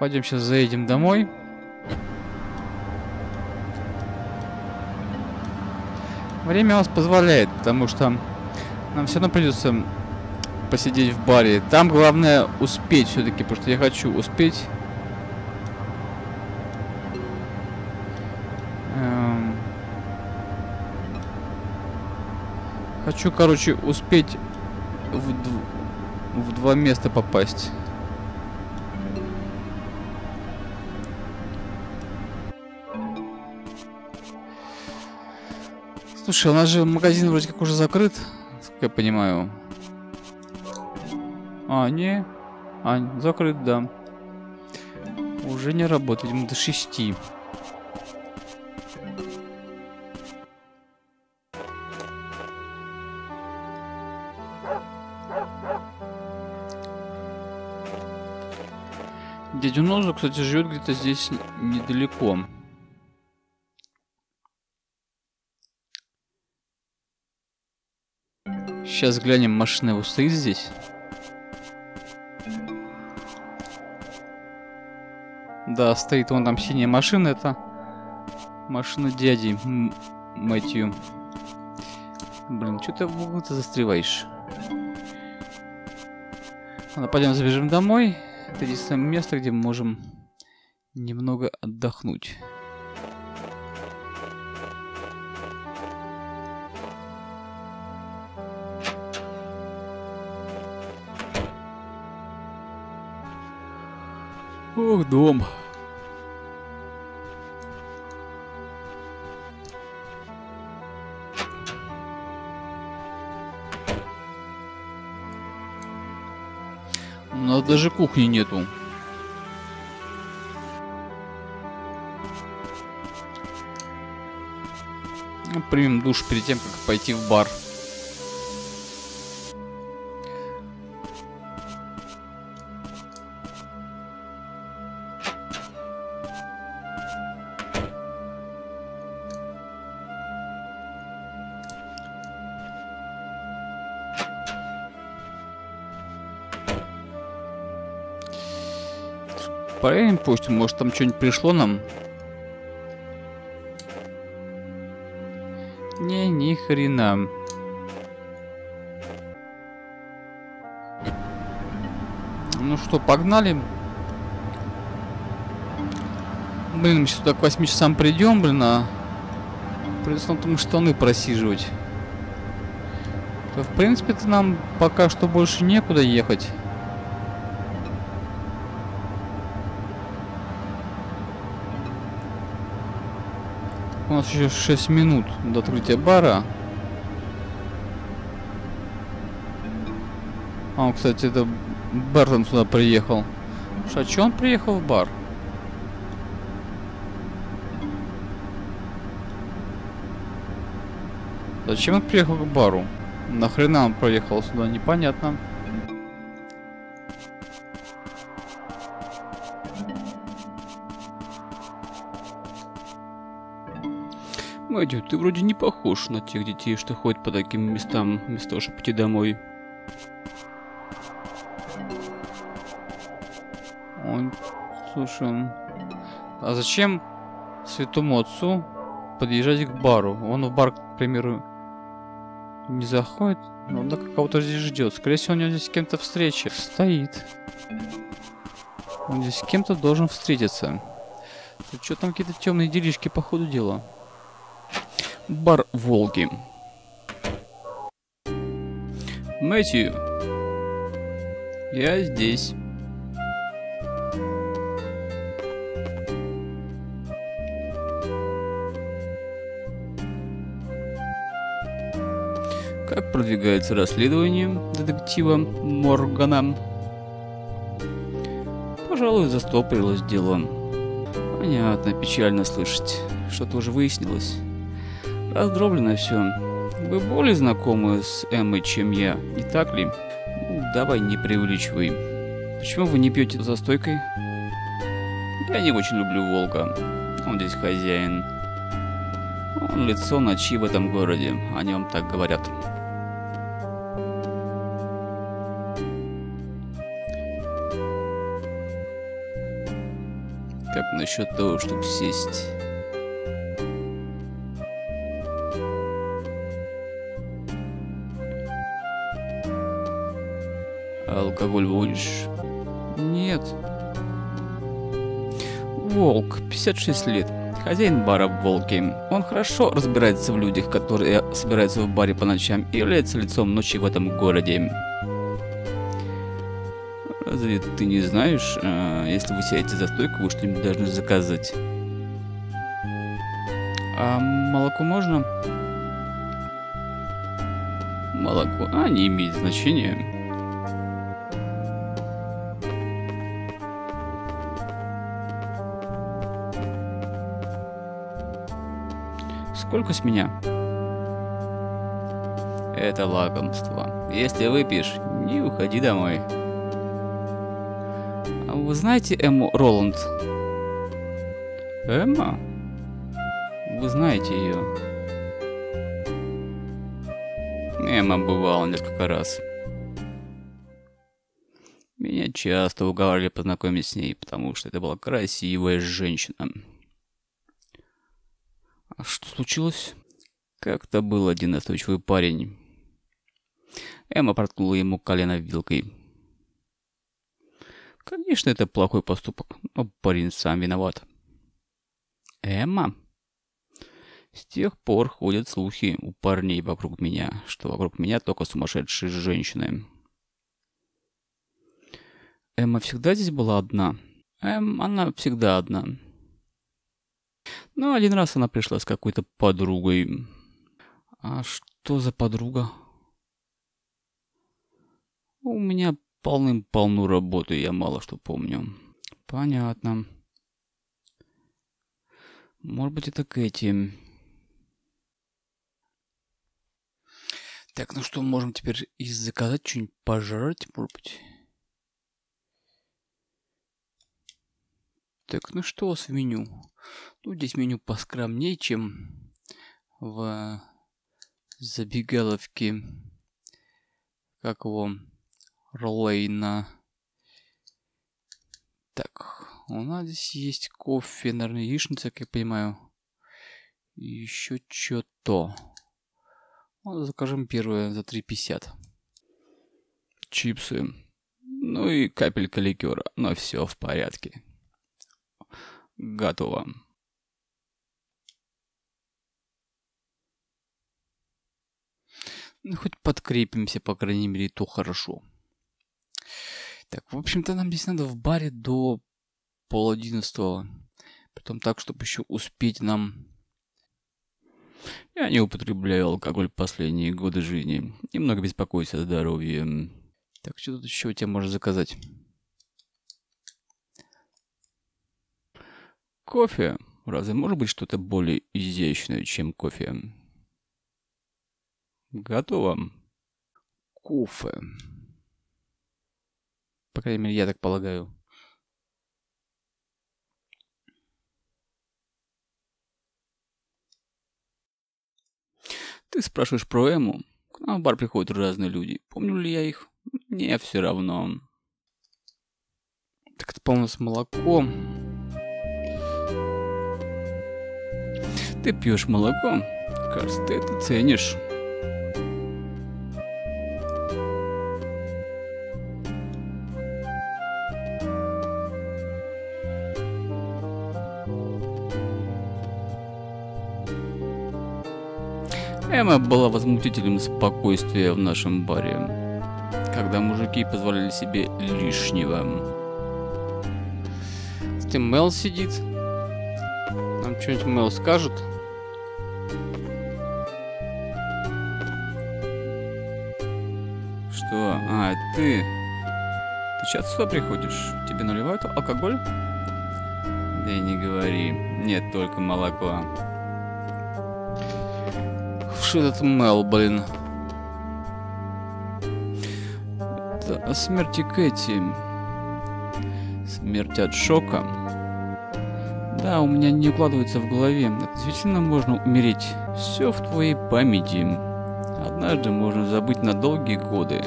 Пойдем сейчас заедем домой. Время у нас позволяет, потому что нам все равно придется посидеть в баре. Там главное успеть все-таки, потому что я хочу успеть Хочу, короче, успеть в, дв... в два места попасть. Слушай, у нас же магазин вроде как уже закрыт, как я понимаю. А, не. А, закрыт, да. Уже не работает, видимо, до 6. Дядя Нозу, кстати, живет где-то здесь недалеко. Сейчас глянем, машина его стоит здесь. Да, стоит вон там синяя машина, это машина дяди Мэтью. Блин, что ты в углу ты застреваешь? Ладно, пойдем забежим домой. Это единственное место, где мы можем немного отдохнуть. Ох, дом. Даже кухни нету. Ну, примем душ перед тем, как пойти в бар. Проверим почту, может там что-нибудь пришло нам? Не, ни хрена. Ну что, погнали. Блин, мы сейчас туда к 8 часам придем, блин, а... Придется нам там штаны просиживать. В принципе-то нам пока что больше некуда ехать. Нас еще 6 минут до открытия бара. А, кстати, это Бертон сюда приехал. А что он приехал в бар? Зачем он приехал к бару? Нахрена он проехал сюда, непонятно. Мэдди, ты вроде не похож на тех детей, что ходят по таким местам, вместо того, чтобы пойти домой. Он... Слушай, а зачем святому отцу подъезжать к бару? Он в бар, к примеру, не заходит, но он кого-то здесь ждет. Скорее всего, у него здесь с кем-то встреча. Стоит. Он здесь с кем-то должен встретиться. Что там какие-то темные делишки по ходу дела? Бар Волги. Мэтью. Я здесь. Как продвигается расследование детектива Моргана? Пожалуй, застопорилось дело. Понятно, печально слышать. Что-то уже выяснилось. Раздроблено все. Вы более знакомы с Эммой, чем я, не так ли? Ну, давай не преувеличивай. Почему вы не пьете за стойкой? Я не очень люблю Волга. Он здесь хозяин. Он лицо ночи в этом городе. О нем так говорят. Как насчет того, чтобы сесть? Алкоголь будешь? Нет. Волк, 56 лет. Хозяин бара в Волке. Он хорошо разбирается в людях, которые собираются в баре по ночам и является лицом ночи в этом городе. Разве ты не знаешь, э, если вы сядете за стойку, вы что-нибудь должны заказать? А молоко можно? Молоко? А, не имеет значения. Сколько с меня? Это лакомство. Если выпьешь, не уходи домой. А вы знаете Эмму Роланд? Эмма? Вы знаете ее? Эмма бывала несколько раз. Меня часто уговаривали познакомить с ней, потому что это была красивая женщина. Что случилось? Как-то был один настойчивый парень. Эмма проткнула ему колено вилкой. Конечно, это плохой поступок, но парень сам виноват. Эмма? С тех пор ходят слухи у парней вокруг меня, что вокруг меня только сумасшедшие женщины. Эмма всегда здесь была одна? Эм, она всегда одна. Но один раз она пришла с какой-то подругой. А что за подруга? У меня полным-полну работы, я мало что помню. Понятно. Может быть, это Кэти. Так, ну что, можем теперь и заказать что-нибудь пожрать, может быть? Так, ну что у вас в меню? Ну, здесь меню поскромнее, чем в забегаловке. Как его? Ролейна. Так, у нас здесь есть кофе, наверное, яичница, как я понимаю. И еще что-то. Ну, закажем первое за 3,50. Чипсы. Ну и капелька ликера. Но все в порядке. Готово. Ну, хоть подкрепимся, по крайней мере, то хорошо. Так, в общем-то, нам здесь надо в баре до пол одиннадцатого. Притом так, чтобы еще успеть нам... Я не употребляю алкоголь последние годы жизни. Немного беспокоюсь о здоровье. Так, что тут еще у тебя можно заказать? Кофе. Разве может быть что-то более изящное, чем кофе? Готово. Кофе. По крайней мере, я так полагаю. Ты спрашиваешь про Эму? К нам в бар приходят разные люди. Помню ли я их? Мне все равно. Так это, по-моему, с молоком. Ты пьешь молоко? Кажется, ты это ценишь. Эмма была возмутителем спокойствия в нашем баре, когда мужики позволяли себе лишнего. Ты Мел сидит. Что-нибудь Мел скажет? Что? А, ты? Ты часто сюда приходишь? Тебе наливают алкоголь? Да и не говори. Нет, только молоко. Что этот Мел, блин? Это о смерти Кэти. Смерть от шока? Да, у меня не укладывается в голове. Действительно можно умереть. Все в твоей памяти. Однажды можно забыть на долгие годы,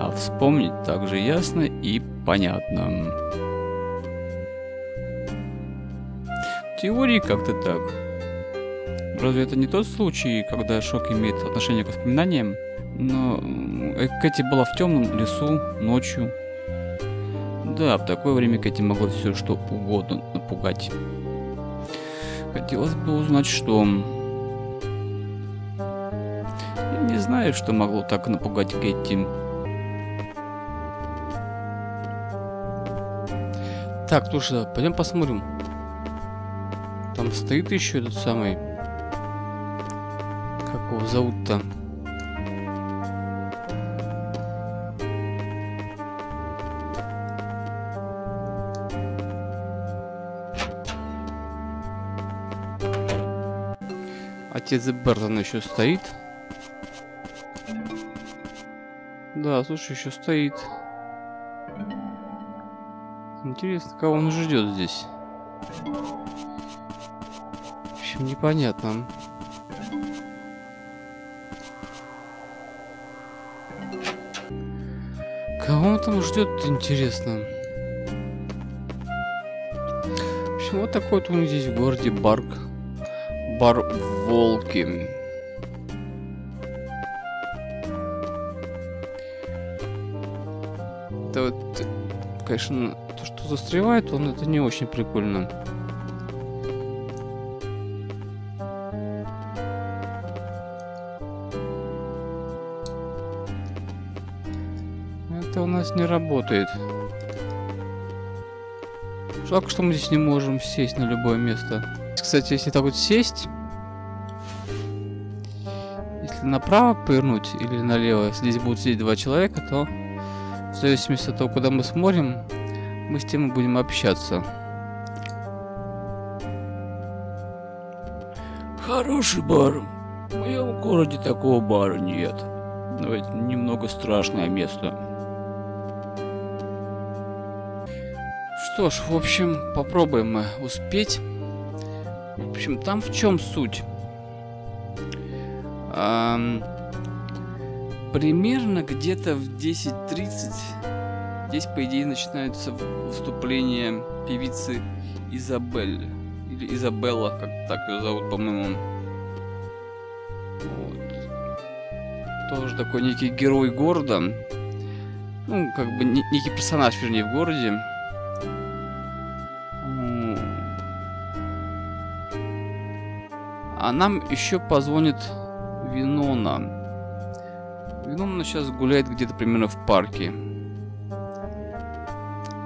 а вспомнить так же ясно и понятно. теории как-то так. Разве это не тот случай, когда шок имеет отношение к воспоминаниям? Но э, Кэти была в темном лесу, ночью. Да, в такое время Кэти могла все что угодно напугать. Хотелось бы узнать, что... Я не знаю, что могло так напугать Кэти. Так, слушай, пойдем посмотрим. Там стоит еще этот самый... Как его зовут-то? Отец Бертон еще стоит. Да, слушай, еще стоит. Интересно, кого он ждет здесь. В общем, непонятно. Кого он там ждет, интересно. В общем, вот такой вот у них здесь в городе Барк. Бар Волки. Это вот, конечно, то, что застревает, он это не очень прикольно. Это у нас не работает. Жалко, что мы здесь не можем сесть на любое место. Кстати, если так вот сесть, если направо повернуть или налево, если здесь будут сидеть два человека, то в зависимости от того, куда мы смотрим, мы с тем и будем общаться. Хороший бар. В моем городе такого бара нет. Но это немного страшное место. Что ж, в общем, попробуем мы успеть. В общем, там в чем суть? Ам, примерно где-то в 10.30 здесь, по идее, начинается выступление певицы Изабель. Или Изабелла, как так ее зовут, по-моему. Вот. Тоже такой некий герой города. Ну, как бы некий персонаж, вернее, в городе. А нам еще позвонит Винона. Винона сейчас гуляет где-то примерно в парке.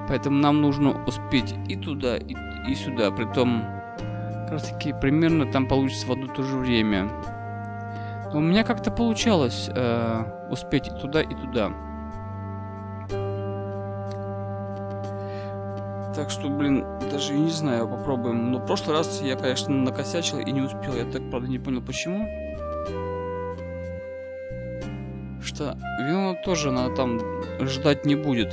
Поэтому нам нужно успеть и туда, и, и сюда. Притом, как раз таки, примерно там получится в одно и то же время. Но у меня как-то получалось э, успеть и туда, и туда. Так что, блин, даже не знаю, попробуем. Но в прошлый раз я, конечно, накосячил и не успел. Я так, правда, не понял, почему. Что Винона тоже она там ждать не будет.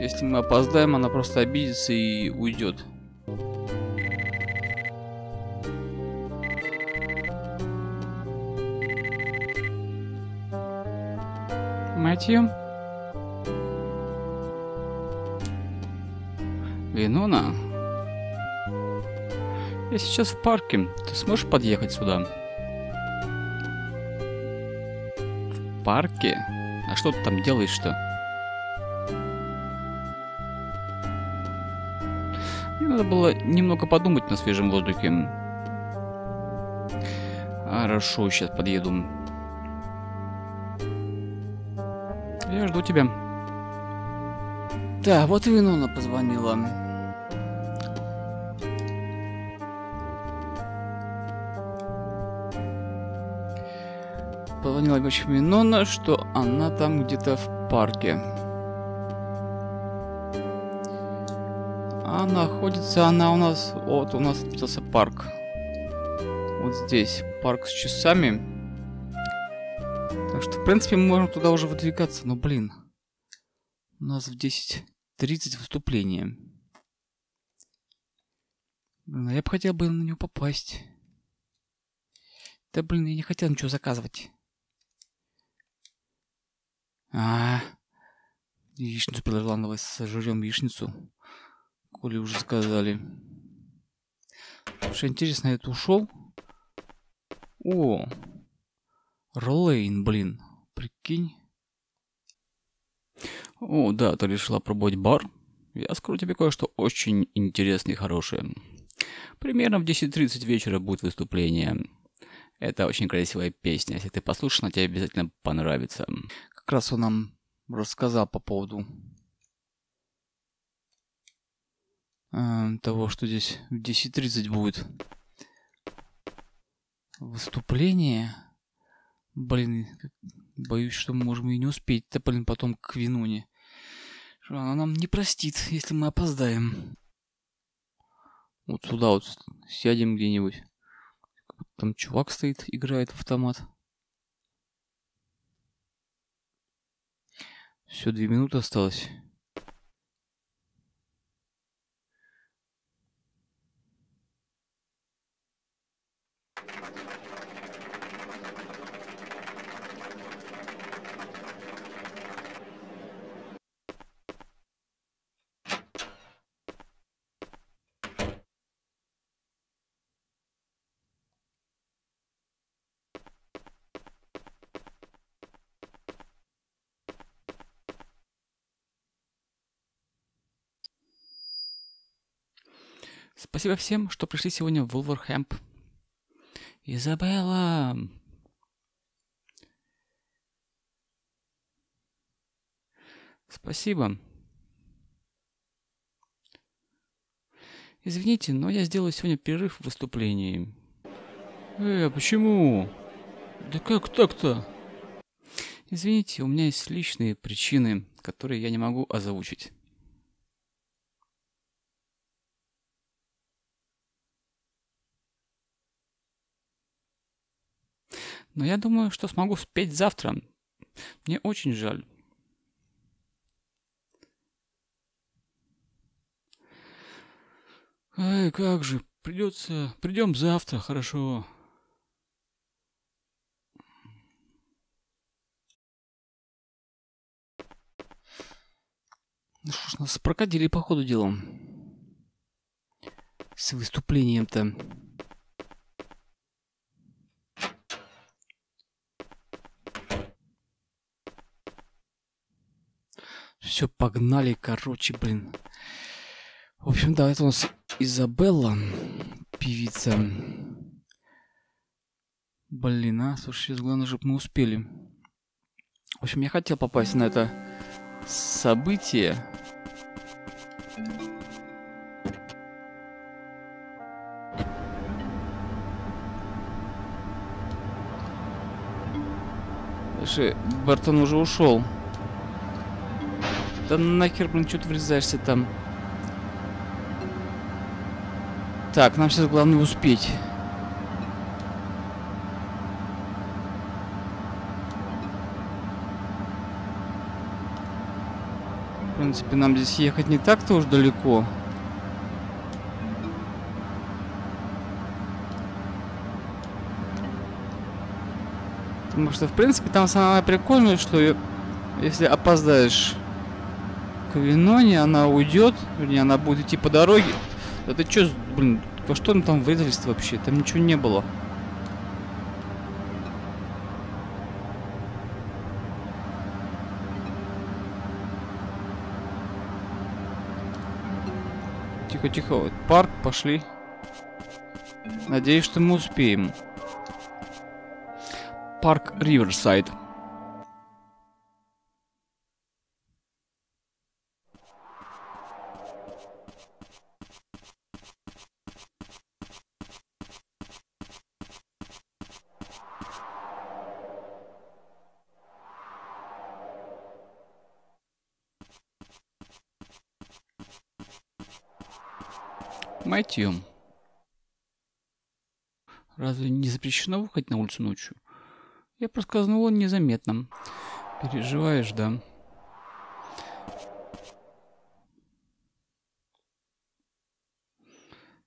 Если мы опоздаем, она просто обидится и уйдет. Мэтью? Винона? Я сейчас в парке. Ты сможешь подъехать сюда? В парке? А что ты там делаешь-то? Мне надо было немного подумать на свежем воздухе. Хорошо, сейчас подъеду. Я жду тебя. Да, вот Винона позвонила. Позвонила Гочь Винона, что она там где-то в парке. А находится она у нас... Вот у нас отметился парк. Вот здесь. Парк с часами. Так что, в принципе, мы можем туда уже выдвигаться. Но, блин. У нас в 10.30 выступление. Блин, а я бы хотел бы на него попасть. Да, блин, я не хотел ничего заказывать. А, яичницу предложила, давай сожрем яичницу. Коли уже сказали. Слушай, интересно, это ушел? О, Ролейн, блин, прикинь. О, да, ты решила пробовать бар? Я скажу тебе кое-что очень интересное и хорошее. Примерно в 10.30 вечера будет выступление. Это очень красивая песня. Если ты послушаешь, она тебе обязательно понравится. Как раз он нам рассказал по поводу э, того, что здесь в 10.30 будет выступление. Блин, боюсь, что мы можем и не успеть. Да, блин, потом к Винуне. Она нам не простит, если мы опоздаем. Вот сюда вот сядем где-нибудь. Там чувак стоит, играет в автомат. Все, две минуты осталось. Спасибо всем, что пришли сегодня в Вулверхэмп. Изабелла! Спасибо. Извините, но я сделаю сегодня перерыв в выступлении. Э, а почему? Да как так-то? Извините, у меня есть личные причины, которые я не могу озвучить. Но я думаю, что смогу спеть завтра. Мне очень жаль. Эй, как же, придется... Придем завтра, хорошо. Ну что ж, нас прокатили по ходу дела. С выступлением-то. Все, погнали, короче, блин. В общем, да, это у нас Изабелла, певица. Блин, а, слушай, главное, чтобы мы успели. В общем, я хотел попасть на это событие. Слушай, Бартон уже ушел. Да нахер, блин, что ты врезаешься там? Так, нам сейчас главное успеть. В принципе, нам здесь ехать не так-то уж далеко. Потому что, в принципе, там самое прикольное, что если опоздаешь к Виноне, она уйдет, вернее, она будет идти по дороге. Это что, блин, во что мы там врезались вообще? Там ничего не было. Тихо, тихо, вот парк, пошли. Надеюсь, что мы успеем. Парк Риверсайд. Мэтью. Разве не запрещено выходить на улицу ночью? Я проскользнул незаметно. Переживаешь, да?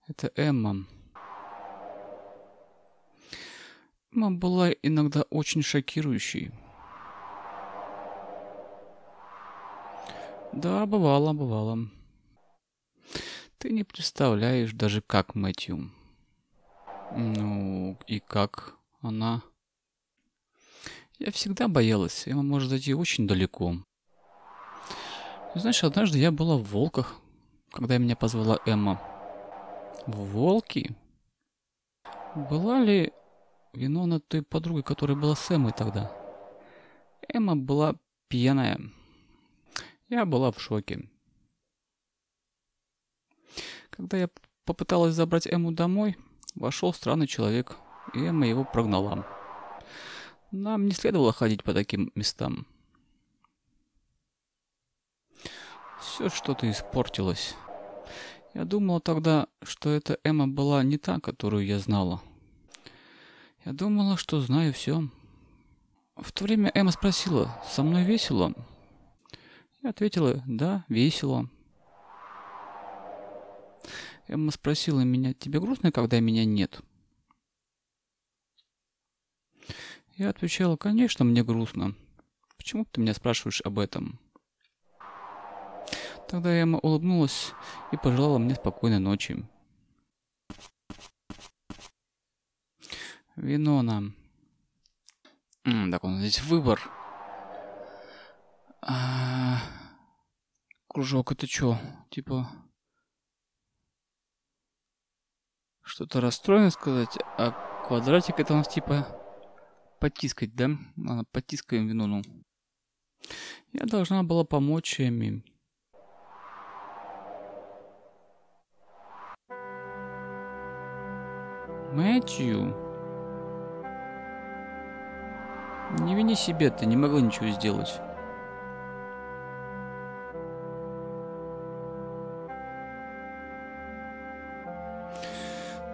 Это Эмма. Эмма была иногда очень шокирующей. Да, бывало, бывало. Ты не представляешь даже как, Мэтью. Ну, и как она? Я всегда боялась, Эмма может зайти очень далеко. Знаешь, однажды я была в Волках, когда меня позвала Эмма. В Волки? Была ли Винона той подругой, которая была с Эммой тогда? Эмма была пьяная. Я была в шоке. Когда я попыталась забрать Эмму домой, вошел странный человек, и Эмма его прогнала. Нам не следовало ходить по таким местам. Все что-то испортилось. Я думала тогда, что эта Эмма была не та, которую я знала. Я думала, что знаю все. В то время Эмма спросила, со мной весело? Я ответила, да, весело. Эмма спросила меня, тебе грустно, когда меня нет? Я отвечала, конечно, мне грустно. Почему ты меня спрашиваешь об этом? Тогда Эмма улыбнулась и пожелала мне спокойной ночи. Винона. М, так, он здесь выбор. А, кружок, это что? Типа... Что-то расстроено сказать, а квадратик это у нас типа потискать, да? Ладно, потискаем Винону. Я должна была помочь Эми. Мэтью. Не вини себе, ты не могла ничего сделать.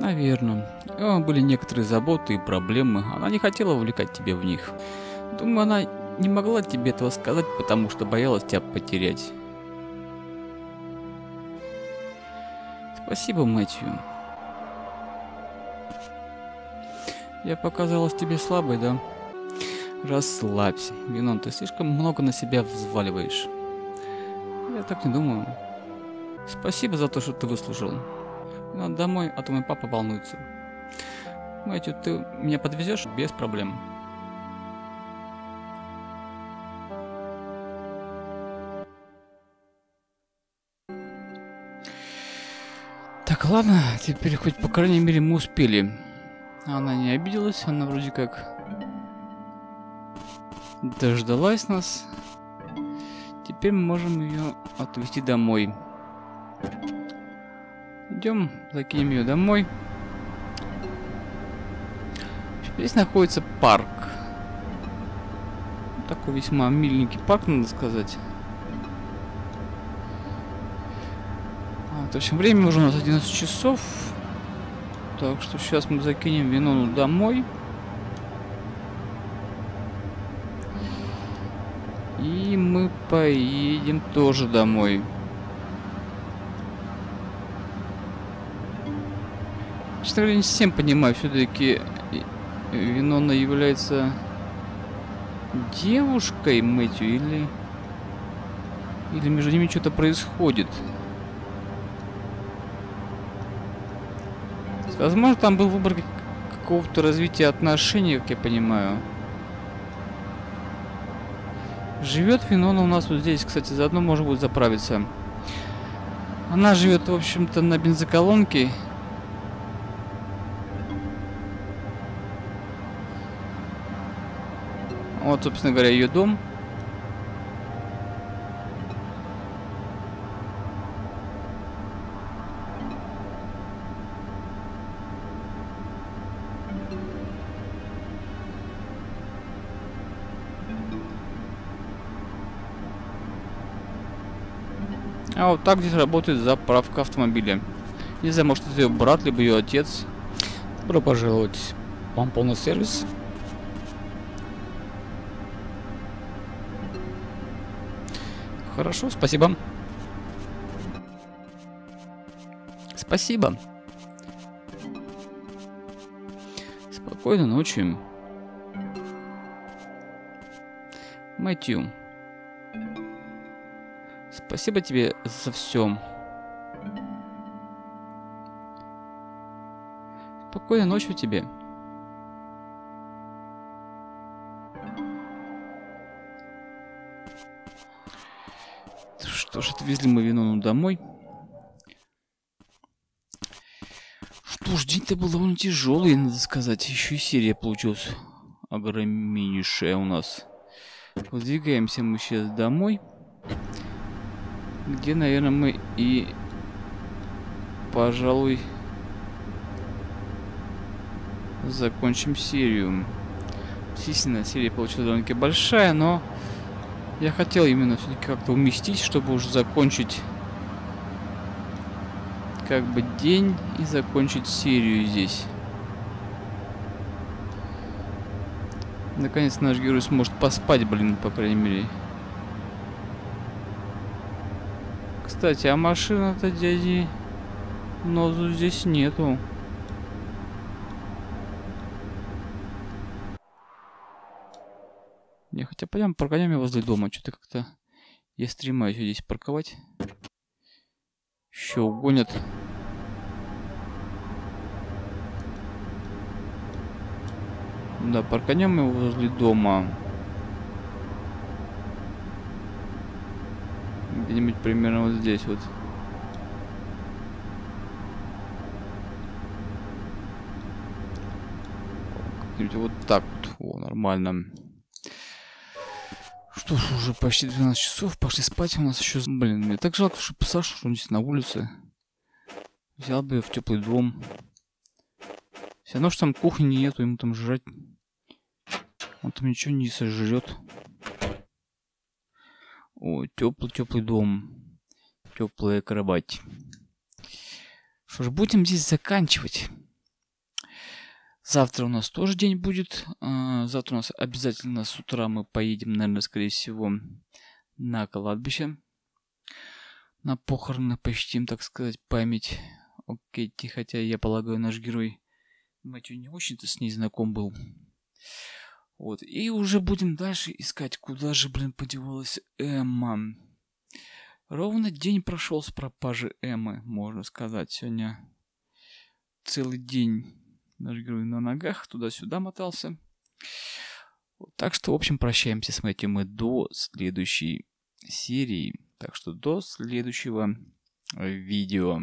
Наверное. У были некоторые заботы и проблемы. Она не хотела увлекать тебя в них. Думаю, она не могла тебе этого сказать, потому что боялась тебя потерять. Спасибо, Мэтью. Я показалась тебе слабой, да? Расслабься. Винон, ты слишком много на себя взваливаешь. Я так не думаю. Спасибо за то, что ты выслушал. Надо домой, а то мой папа волнуется. Мэтью, ты меня подвезешь без проблем. Так, ладно, теперь хоть по крайней мере мы успели. Она не обиделась, она вроде как дождалась нас. Теперь мы можем ее отвезти домой. Идем, закинем ее домой. Здесь находится парк. Такой весьма миленький парк, надо сказать. В общем, время уже у нас 11 часов. Так что сейчас мы закинем Винону домой. И мы поедем тоже домой. Говоря, не совсем понимаю, все-таки Винона является девушкой Мэтью или... Или между ними что-то происходит. Возможно, там был выбор какого-то развития отношений, как я понимаю. Живет Финона у нас вот здесь, кстати, заодно можно будет заправиться. Она живет, в общем-то, на бензоколонке. Вот, собственно говоря, ее дом. А вот так здесь работает заправка автомобиля. Не знаю, может это ее брат, либо ее отец. Добро пожаловать. Вам полный сервис. Хорошо, спасибо. Спасибо. Спокойной ночи. Мэтью. Спасибо тебе за все. Спокойной ночи тебе. Что ж, отвезли мы Винону домой. Что ж, день-то был довольно тяжелый, надо сказать. Еще и серия получилась огромнейшая у нас. Выдвигаемся мы сейчас домой. Где, наверное, мы и, пожалуй, закончим серию. Естественно, серия получилась довольно-таки большая, но я хотел именно все-таки как-то уместить, чтобы уже закончить как бы день и закончить серию здесь. Наконец наш герой сможет поспать, блин, по крайней мере. Кстати, а машина-то дяди Нозу здесь нету. Не, хотя пойдем прогоняем его возле дома. Что-то как-то я стремаюсь здесь парковать. Еще угонят. Да, парканем его возле дома. Где-нибудь примерно вот здесь вот. Как-нибудь вот так вот. О, нормально. Что ж, уже почти 12 часов. Пошли спать. У нас еще... Блин, мне так жалко, что Саша, что он здесь на улице. Взял бы ее в теплый дом. Все равно, что там кухни нету, ему там жрать. Он там ничего не сожрет. О, теплый теплый дом. Теплая кровать. Что ж, будем здесь заканчивать. Завтра у нас тоже день будет. А, завтра у нас обязательно с утра мы поедем, наверное, скорее всего, на кладбище. На похороны почтим, так сказать, память о Кетти. Хотя, я полагаю, наш герой Мэтью не очень-то с ней знаком был. Вот. И уже будем дальше искать, куда же, блин, подевалась Эмма. Ровно день прошел с пропажи Эммы, можно сказать. Сегодня целый день наш герой на ногах туда-сюда мотался. Так что, в общем, прощаемся с Мэтью мы до следующей серии. Так что до следующего видео.